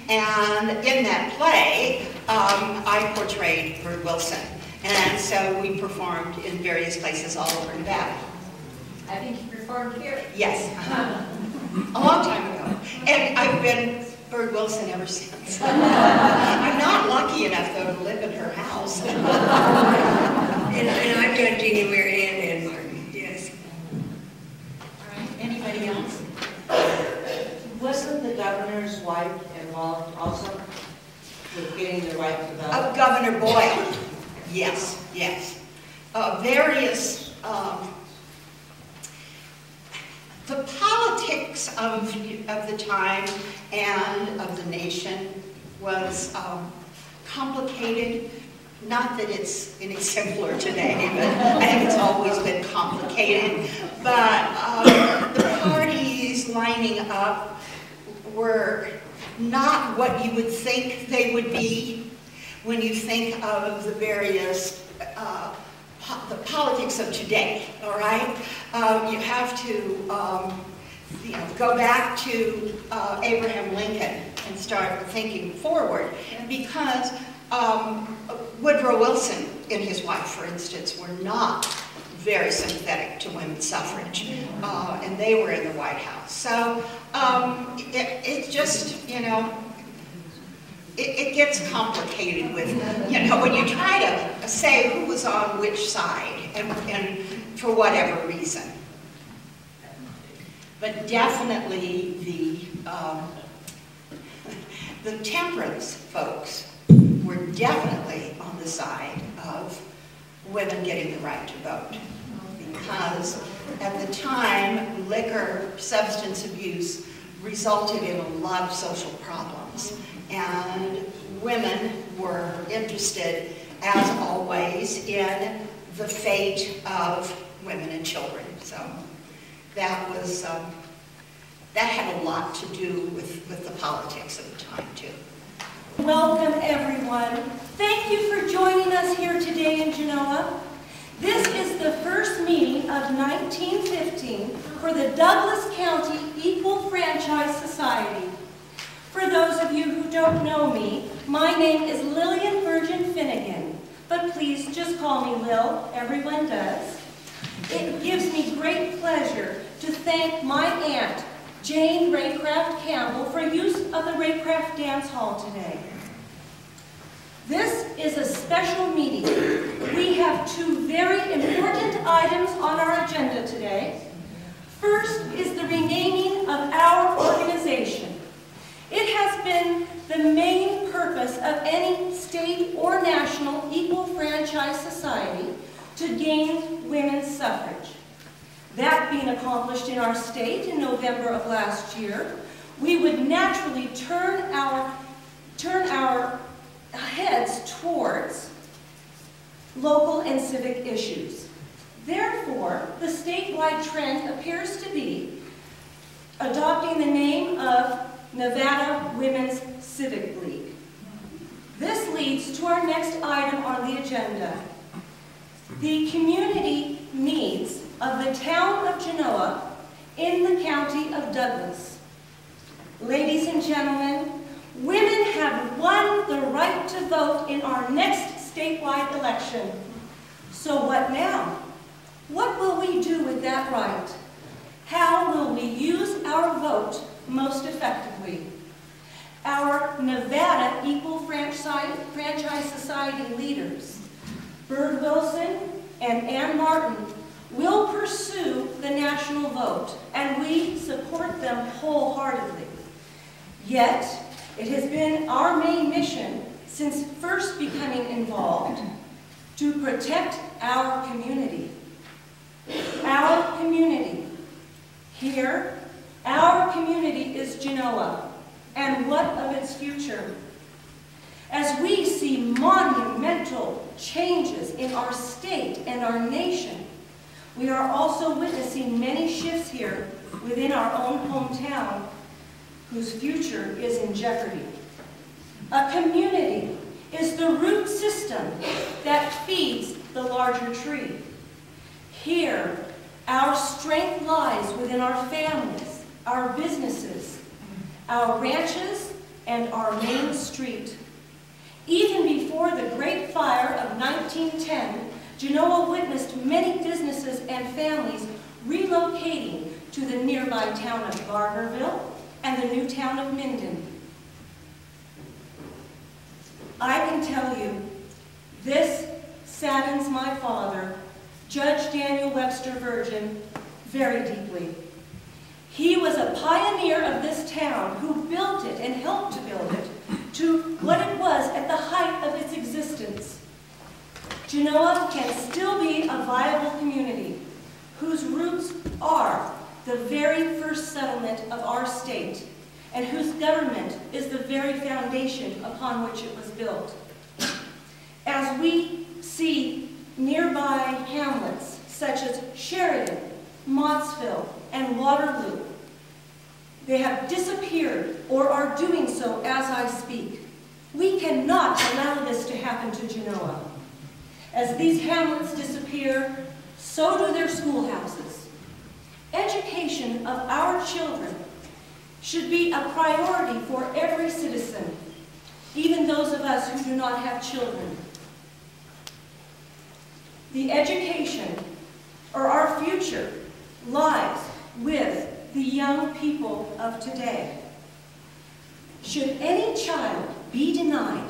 [SPEAKER 7] And in that play, um, I portrayed Bird Wilson. And so we performed in various places all over Nevada.
[SPEAKER 9] I think you performed here.
[SPEAKER 7] Yes, a long time ago. And I've been Bird Wilson ever since. I'm not lucky enough, though, to live in her house.
[SPEAKER 8] And, and I've done Jeannie Wier and Anne Martin, yes.
[SPEAKER 7] All right, anybody else?
[SPEAKER 10] Wasn't the governor's wife involved also with getting the right to vote?
[SPEAKER 7] Of Governor Boyle, yes, yes. Uh, Various, um, the politics of, of the time and of the nation was um, complicated. Not that it's any simpler today, but I think it's always been complicated. But um, the parties lining up were not what you would think they would be when you think of the various, uh, po- the politics of today, all right? Uh, You have to, um, you know, go back to uh, Abraham Lincoln and start thinking forward, because um, Woodrow Wilson and his wife, for instance, were not very sympathetic to women's suffrage, uh, and they were in the White House. So um, it, it just, you know, it, it gets complicated with, you know, when you try to say who was on which side and, and for whatever reason. But definitely the, um, the temperance folks were definitely on the side of women getting the right to vote. Because at the time, liquor, substance abuse resulted in a lot of social problems. And women were interested, as always, in the fate of women and children. So that was, um, that had a lot to do with, with the politics of the time, too.
[SPEAKER 11] Welcome, everyone. Thank you for joining us here today in Genoa. This is the first meeting of 1915 for the Douglas County Equal Franchise Society. For those of you who don't know me, my name is Lillian Virgin Finnegan, but please just call me Lil, everyone does. It gives me great pleasure to thank my aunt, Jane Raycraft Campbell, for use of the Raycraft Dance Hall today. This is a special meeting. We have two very important items on our agenda today. First is the renaming of our organization. It has been the main purpose of any state or national equal franchise society to gain women's suffrage. That being accomplished in our state in November of last year, we would naturally turn our, turn our heads towards local and civic issues. Therefore, the statewide trend appears to be adopting the name of Nevada Women's Civic League. This leads to our next item on the agenda. The community needs of the town of Genoa in the county of Douglas. Ladies and gentlemen, women have won the right to vote in our next statewide election. So what now? What will we do with that right? How will we use our vote most effectively? Our Nevada Equal Franchise Society leaders, Bird Wilson and Anne Martin, will pursue the national vote, and we support them wholeheartedly. Yet, it has been our main mission since first becoming involved to protect our community. Our community. Here, our community is Genoa, and what of its future? As we see monumental changes in our state and our nation, we are also witnessing many shifts here within our own hometown whose future is in jeopardy. A community is the root system that feeds the larger tree. Here, our strength lies within our families, our businesses, our ranches, and our main street. Even before the Great Fire of 1910, Genoa witnessed many businesses and families relocating to the nearby town of Gardnerville and the new town of Minden. I can tell you, this saddens my father, Judge Daniel Webster Virgin, very deeply. He was a pioneer of this town who built it and helped to build it to what it was at the height of its existence. Genoa can still be a viable community whose roots are the very first settlement of our state and whose government is the very foundation upon which it was built. As we see nearby hamlets such as Sheridan, Mottsville, and Waterloo, they have disappeared or are doing so as I speak. We cannot allow this to happen to Genoa. As these hamlets disappear, so do their schoolhouses. Education of our children should be a priority for every citizen, even those of us who do not have children. The education, or our future, lies with the young people of today. Should any child be denied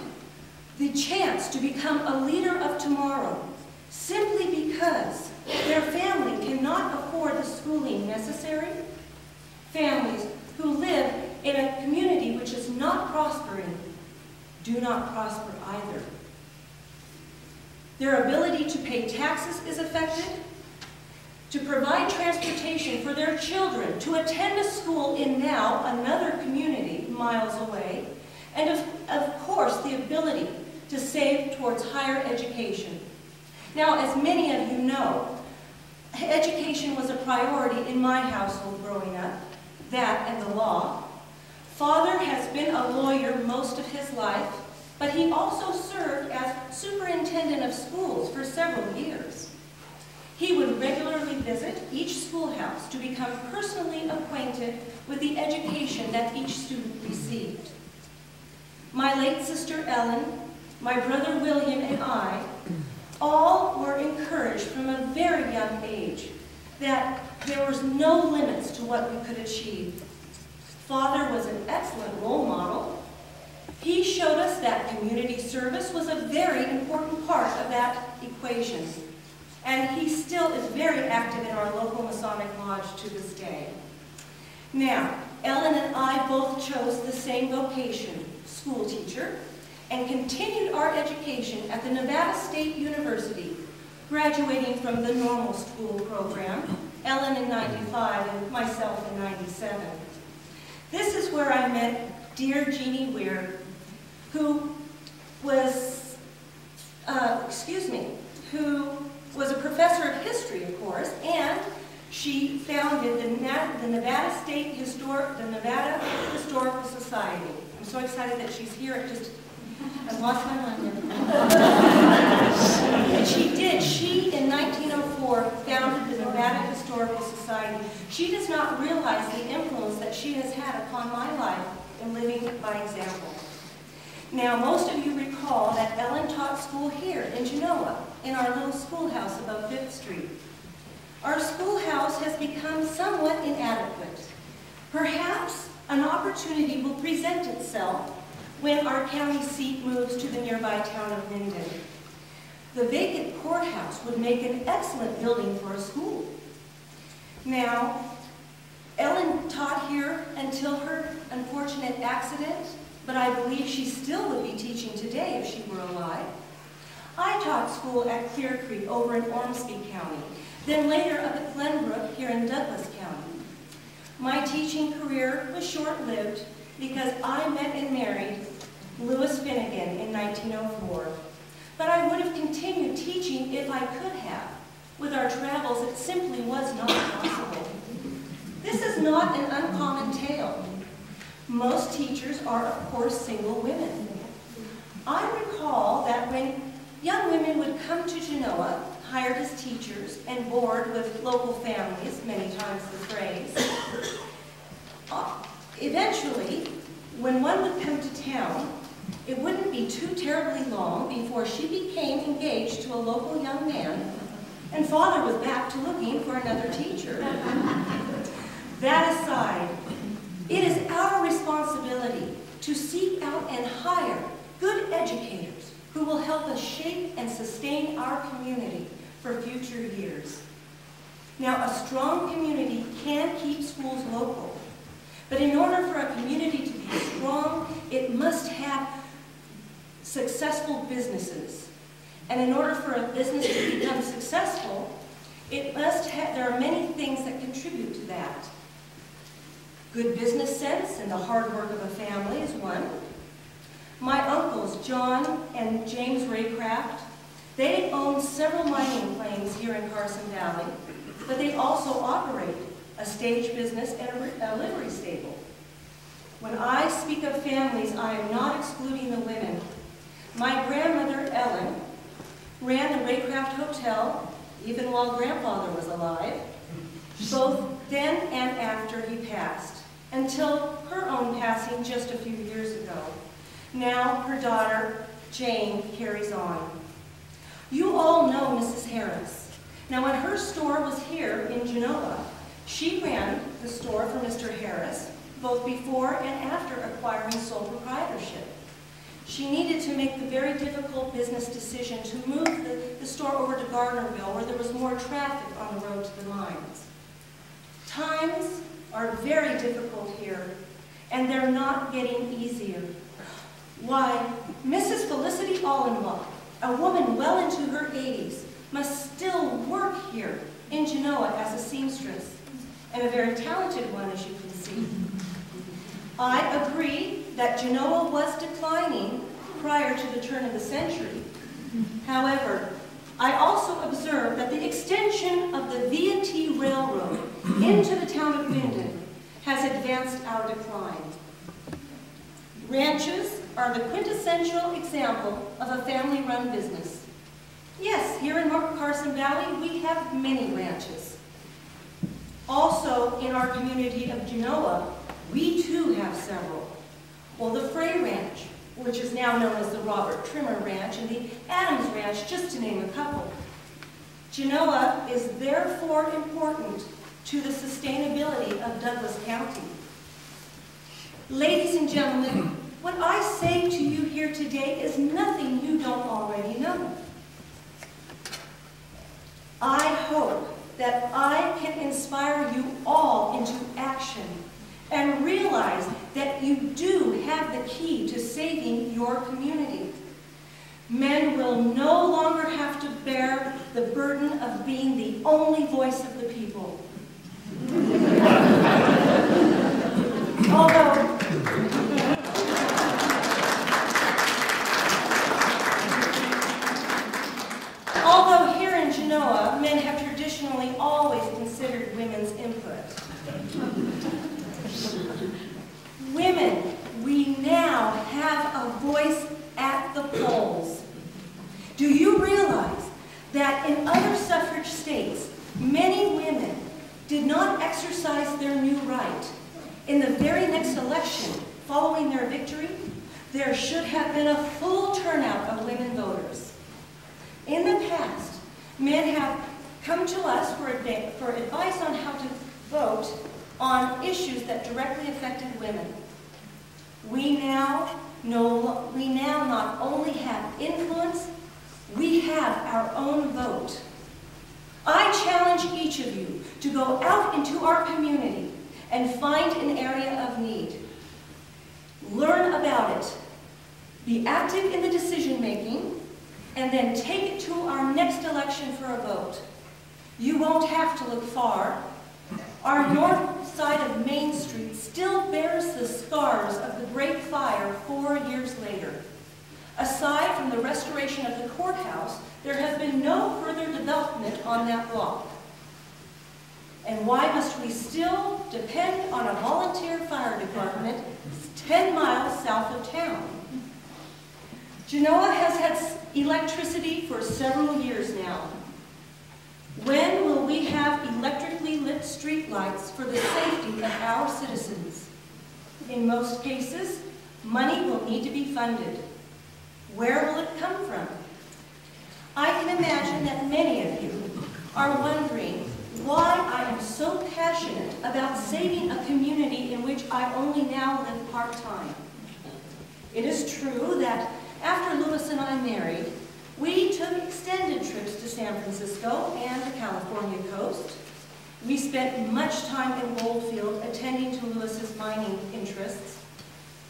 [SPEAKER 11] the chance to become a leader of tomorrow simply because their family cannot afford the schooling necessary, families who live in a community which is not prospering do not prosper either. Their ability to pay taxes is affected, to provide transportation for their children to attend a school in now another community miles away, and of, of course the ability to save towards higher education. Now, as many of you know, education was a priority in my household growing up, that and the law. Father has been a lawyer most of his life, but he also served as superintendent of schools for several years. He would regularly visit each schoolhouse to become personally acquainted with the education that each student received. My late sister Ellen, my brother William, all were encouraged from a very young age that there was no limits to what we could achieve. Father was an excellent role model. He showed us that community service was a very important part of that equation. And he still is very active in our local Masonic Lodge to this day. Now, Ellen and I both chose the same vocation, school teacher, and continued our education at the Nevada State University, graduating from the normal school program, Ellen in 95 and myself in 97. This is where I met dear Jeannie Wier, who was, uh, excuse me, who was a professor of history, of course, and she founded the the Nevada State Historic, the Nevada Historical Society. I'm so excited that she's here, it just, I lost my mind. And she did, she in 1904 founded the Nevada Historical Society. She does not realize the influence that she has had upon my life in living by example. Now, most of you recall that Ellen taught school here in Genoa, in our little schoolhouse above Fifth Street. Our schoolhouse has become somewhat inadequate. Perhaps an opportunity will present itself when our county seat moves to the nearby town of Minden. The vacant courthouse would make an excellent building for a school. Now, Ellen taught here until her unfortunate accident, but I believe she still would be teaching today if she were alive. I taught school at Clear Creek over in Ormsby County, then later up at Glenbrook here in Douglas County. My teaching career was short-lived because I met and married Louis Finnegan in 1904. But I would have continued teaching if I could have. With our travels, it simply was not possible. This is not an uncommon tale. Most teachers are, of course, single women. I recall that when young women would come to Genoa, hired as teachers and board with local families, many times the phrase, eventually, when one would come to town, it wouldn't be too terribly long before she became engaged to a local young man, and father was back to looking for another teacher. that aside, it is our responsibility to seek out and hire good educators who will help us shape and sustain our community for future years. Now, a strong community can keep schools local, but in order for a community to be strong, it must have successful businesses. And in order for a business to become successful, it must have, there are many things that contribute to that. Good business sense and the hard work of a family is one. My uncles, John and James Raycraft, they own several mining claims here in Carson Valley, but they also operate a stage business and a, livery stable. When I speak of families, I am not excluding the women. My grandmother, Ellen, ran the Raycraft Hotel even while grandfather was alive, both then and after he passed, until her own passing just a few years ago. Now her daughter, Jane, carries on. You all know Mrs. Harris. Now when her store was here in Genoa, she ran the store for Mr. Harris, both before and after acquiring sole proprietorship. She needed to make the very difficult business decision to move the, the store over to Gardnerville where there was more traffic on the road to the mines. Times are very difficult here, and they're not getting easier. Why, Mrs. Felicity Allenbach, a woman well into her 80s, must still work here in Genoa as a seamstress, and a very talented one, as you can see. I agree that Genoa was declining prior to the turn of the century. However, I also observe that the extension of the V&T Railroad into the town of Minden has advanced our decline. Ranches are the quintessential example of a family-run business. Yes, here in Carson Valley, we have many ranches. Also, in our community of Genoa, we too have several. Well, the Frey Ranch, which is now known as the Robert Trimmer Ranch, and the Adams Ranch, just to name a couple. Genoa is therefore important to the sustainability of Douglas County. Ladies and gentlemen, what I say to you here today is nothing you don't already know. I hope that I can inspire you all into action and realize that you do have the key to saving your community. Men will no longer have to bear the burden of being the only voice of the people. Most cases, money will need to be funded. Where will it come from? I can imagine that many of you are wondering why I am so passionate about saving a community in which I only now live part-time. It is true that after Louis and I married, we took extended trips to San Francisco and the California coast. We spent much time in Goldfield attending to Lewis's mining interests,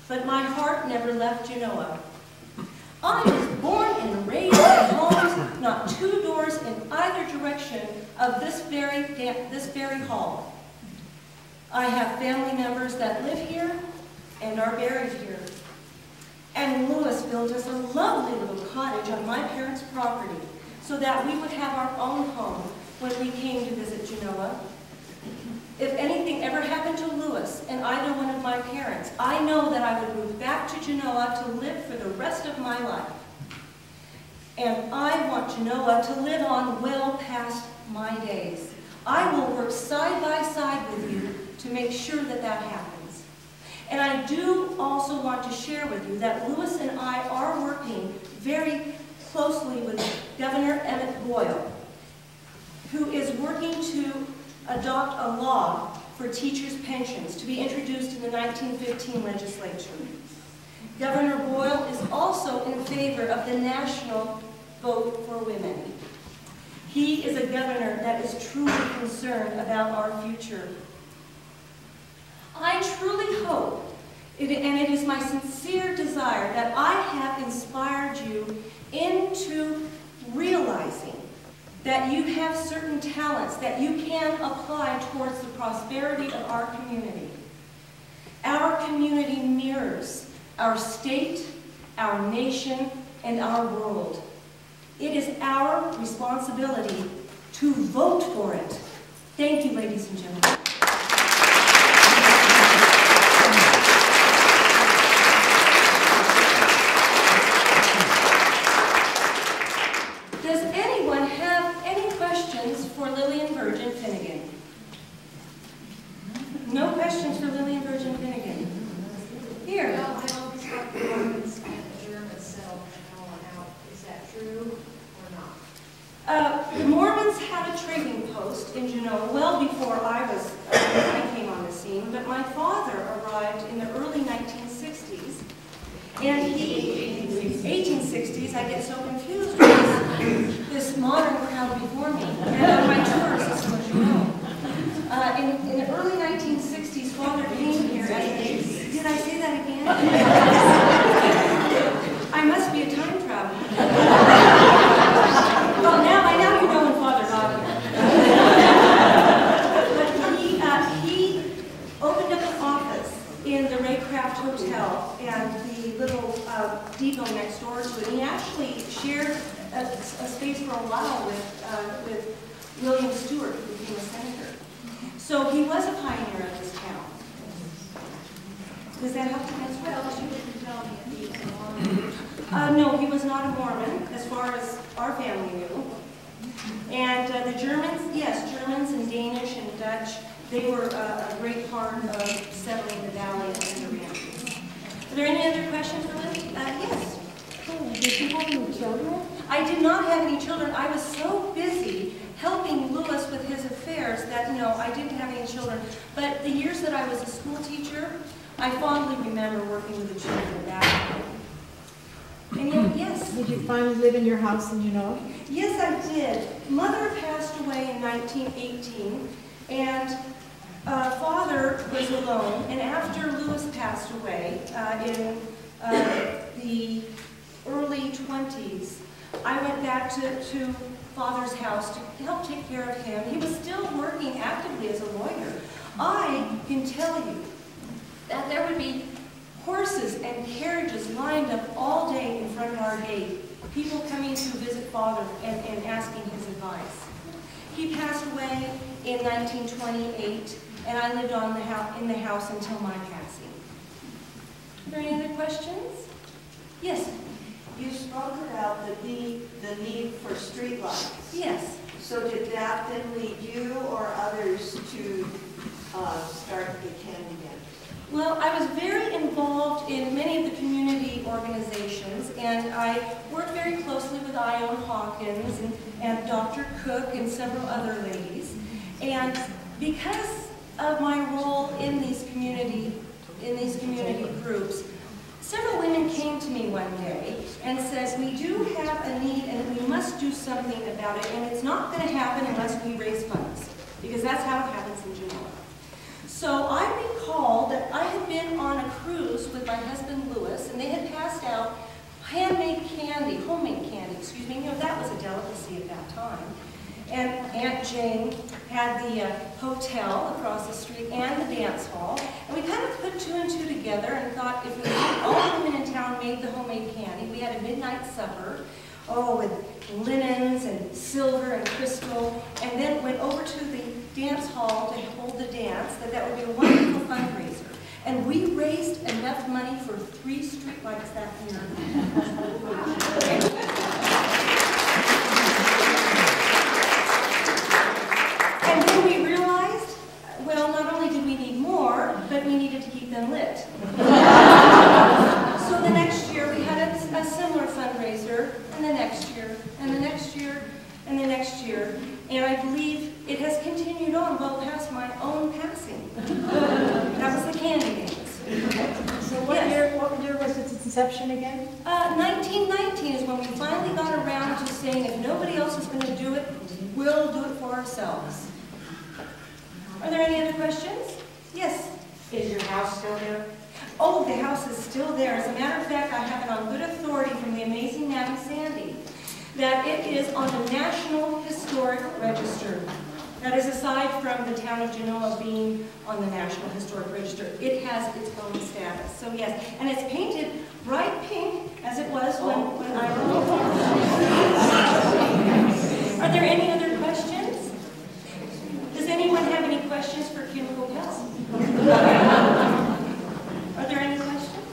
[SPEAKER 11] but my heart never left Genoa. I was born and raised in homes not two doors in either direction of this very, this very hall. I have family members that live here and are buried here. And Lewis built us a lovely little cottage on my parents' property so that we would have our own home when we came to visit Genoa. If anything ever happened to Lewis and either one of my parents, I know that I would move back to Genoa to live for the rest of my life. And I want Genoa to live on well past my days. I will work side by side with you to make sure that that happens. And I do also want to share with you that Lewis and I are working very closely with Governor Emmett Boyle, who is working to adopt a law for teachers' pensions to be introduced in the 1915 legislature. Governor Boyle is also in favor of the national vote for women. He is a governor that is truly concerned about our future. I truly hope, and it is my sincere desire, that I have inspired you into realizing that you have certain talents that you can apply towards the prosperity of our community. Our community mirrors our state, our nation, and our world. It is our responsibility to vote for it. Thank you, ladies and gentlemen. Does anyone have any questions for Lillian Virgin Finnegan? No questions for Lillian Virgin Finnegan? Here.
[SPEAKER 12] Well, I always thought the Mormons and the Germans settled Genoa out. Is that true or not?
[SPEAKER 11] Uh, the Mormons had a trading post in Genoa well before I was, uh, I came on the scene, but my father arrived in the early 1960s, and he, 1860s, I get so confused with this, this modern crowd before me, and on my tours, as so as you know. Uh, in, the early 1960s, father came here did I say that again? I must be a time traveler. Well, now, I now you know when Father got here. But he, uh, he opened up an office in the Raycraft Hotel and the little uh, depot next door to it. He actually shared a, a space for a while with, uh, with William Stewart, who became a senator. So he was a pioneer of this town. Does that help to answer?
[SPEAKER 12] Well, she didn't tell me if he was a Mormon.
[SPEAKER 11] Uh, no, he was not a Mormon, as far as our family knew. And uh, the Germans, yes, Germans and Danish and Dutch, they were uh, a great part of settling the valley and the ranches. Are there any other questions for Lynn? Uh, yes?
[SPEAKER 4] Did you have any children?
[SPEAKER 11] I did not have any children. I was so busy helping Lewis with his affairs that, you know, I didn't have any children. But the years that I was a school teacher, I fondly remember working with the children. And yet, yes.
[SPEAKER 13] Did you finally live in your house in Genoa?
[SPEAKER 11] Yes, I did. Mother passed away in 1918, and uh, father was alone. And after Lewis passed away uh, in uh, the early 20s, I went back to, to father's house to help take care of him. He was still working actively as a lawyer. I can tell you that there would be horses and carriages lined up all day in front of our gate, people coming to visit father and, and asking his advice. He passed away in 1928, and I lived on the house, in the house until my passing. Are there any other questions? Yes?
[SPEAKER 4] You spoke about the need, the need for streetlights.
[SPEAKER 11] Yes.
[SPEAKER 4] So did that then lead you or others to uh, start the candy dance?
[SPEAKER 11] Well, I was very involved in many of the community organizations, and I worked very closely with Ione Hawkins and, and Dr. Cook and several other ladies. And because of my role in these community, in these community groups, several women came to me one day and says, we do have a need and we must do something about it, and it's not going to happen unless we raise funds, because that's how it happens in Genoa. So I recall that I had been on a cruise with my husband Lewis, and they had passed out handmade candy, homemade candy, excuse me. You know, that was a delicacy at that time. And Aunt Jane had the uh, hotel across the street and the dance hall. And we kind of put two and two together and thought if we, all the women in town made the homemade candy, we had a midnight supper, oh, with linens and silver and crystal, and then went over to the dance hall to hold the dance, that that would be a wonderful fundraiser. And we raised enough money for three streetlights that year. And then we realized, well, not only did we need more, but we needed to keep them lit. so the next year we had a, a similar fundraiser, and the next year, and the next year, and the next year. And I believe it has continued on well past my own passing. that was the candy dance.
[SPEAKER 13] So what
[SPEAKER 11] Yes.
[SPEAKER 13] year, what year was its inception again?
[SPEAKER 11] Uh, 1919 is when we finally got around to saying if nobody else is going to do it, we'll do it for ourselves. Are there any other questions? Yes?
[SPEAKER 10] Is your house still there?
[SPEAKER 11] Oh, the house is still there. As a matter of fact, I have it on good authority from the amazing Natty Sandy that it is on the National Historic Register. That is aside from the town of Genoa being on the National Historic Register. It has its own status. So yes, and it's painted bright pink as it was when, when I it. Are there any other questions? Does anyone have any questions for Kim Lopez? Are there any questions?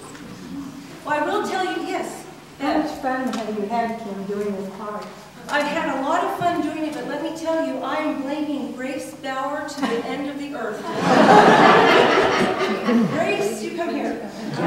[SPEAKER 11] Well, I will tell you, yes.
[SPEAKER 13] How much fun have you had, Kim, doing this part?
[SPEAKER 11] I've had a lot of fun doing it, but let me tell you, I am blaming Grace Bauer to the end of the earth. Grace, you come here.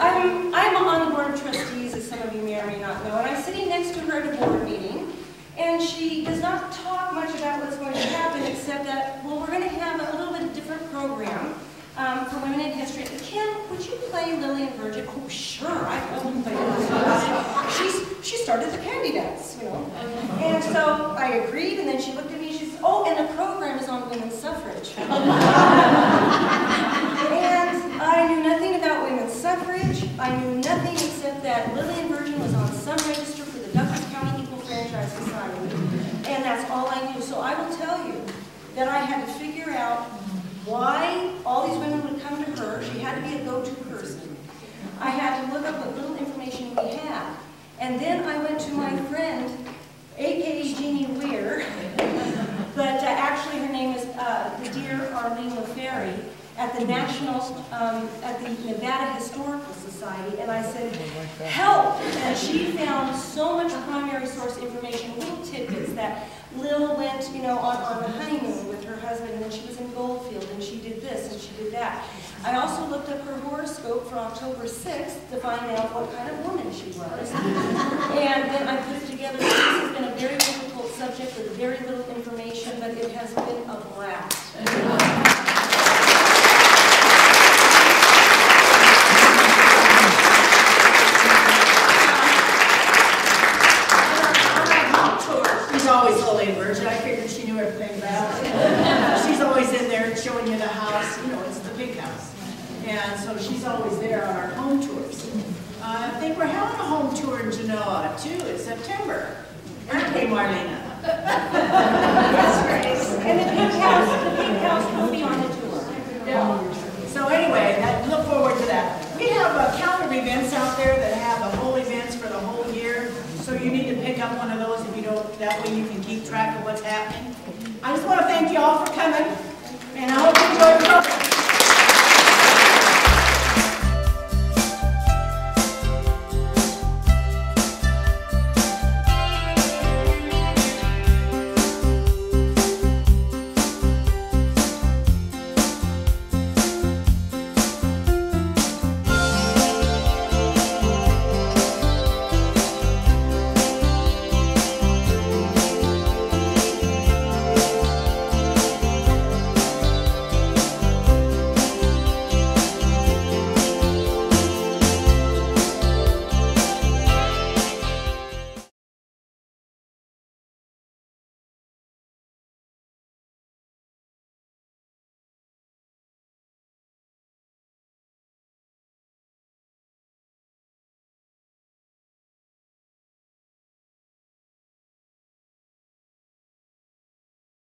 [SPEAKER 11] I'm, I'm on the board of trustees, as some of you may or may not know, and I'm sitting next to her at a board meeting, and she does not talk much about what's going to happen, except that, well, we're going to have a little bit different program um, for women in history. Kim, would you play Lillian Virgin? Oh, sure, I will play Lillian She's, she started the candy dance, you know. And so I agreed, and then she looked at me, she said, oh, and the program is on women's suffrage. and I knew nothing about women's suffrage. I knew nothing except that Lillian Virgin was on some register for the Douglas County Equal Franchise Society. And that's all I knew. So I will tell you that I had to figure out why all these women would come to her. She had to be a go-to person. I had to look up what little information we had. And then I went to my friend, a.k.a. Jeannie Wier, but uh, actually her name is uh, the dear Arlene LaFerry, at the National, um, at the Nevada Historical Society, and I said, help! And she found so much primary source information, little tidbits that Lil went, you know, on, on the honeymoon with her husband, and then she was in Goldfield, and she did this, and she did that. I also looked up her horoscope for October 6th to find out what kind of woman she was. And then I put it together, this has been a very difficult subject with very little information, but it has been a blast.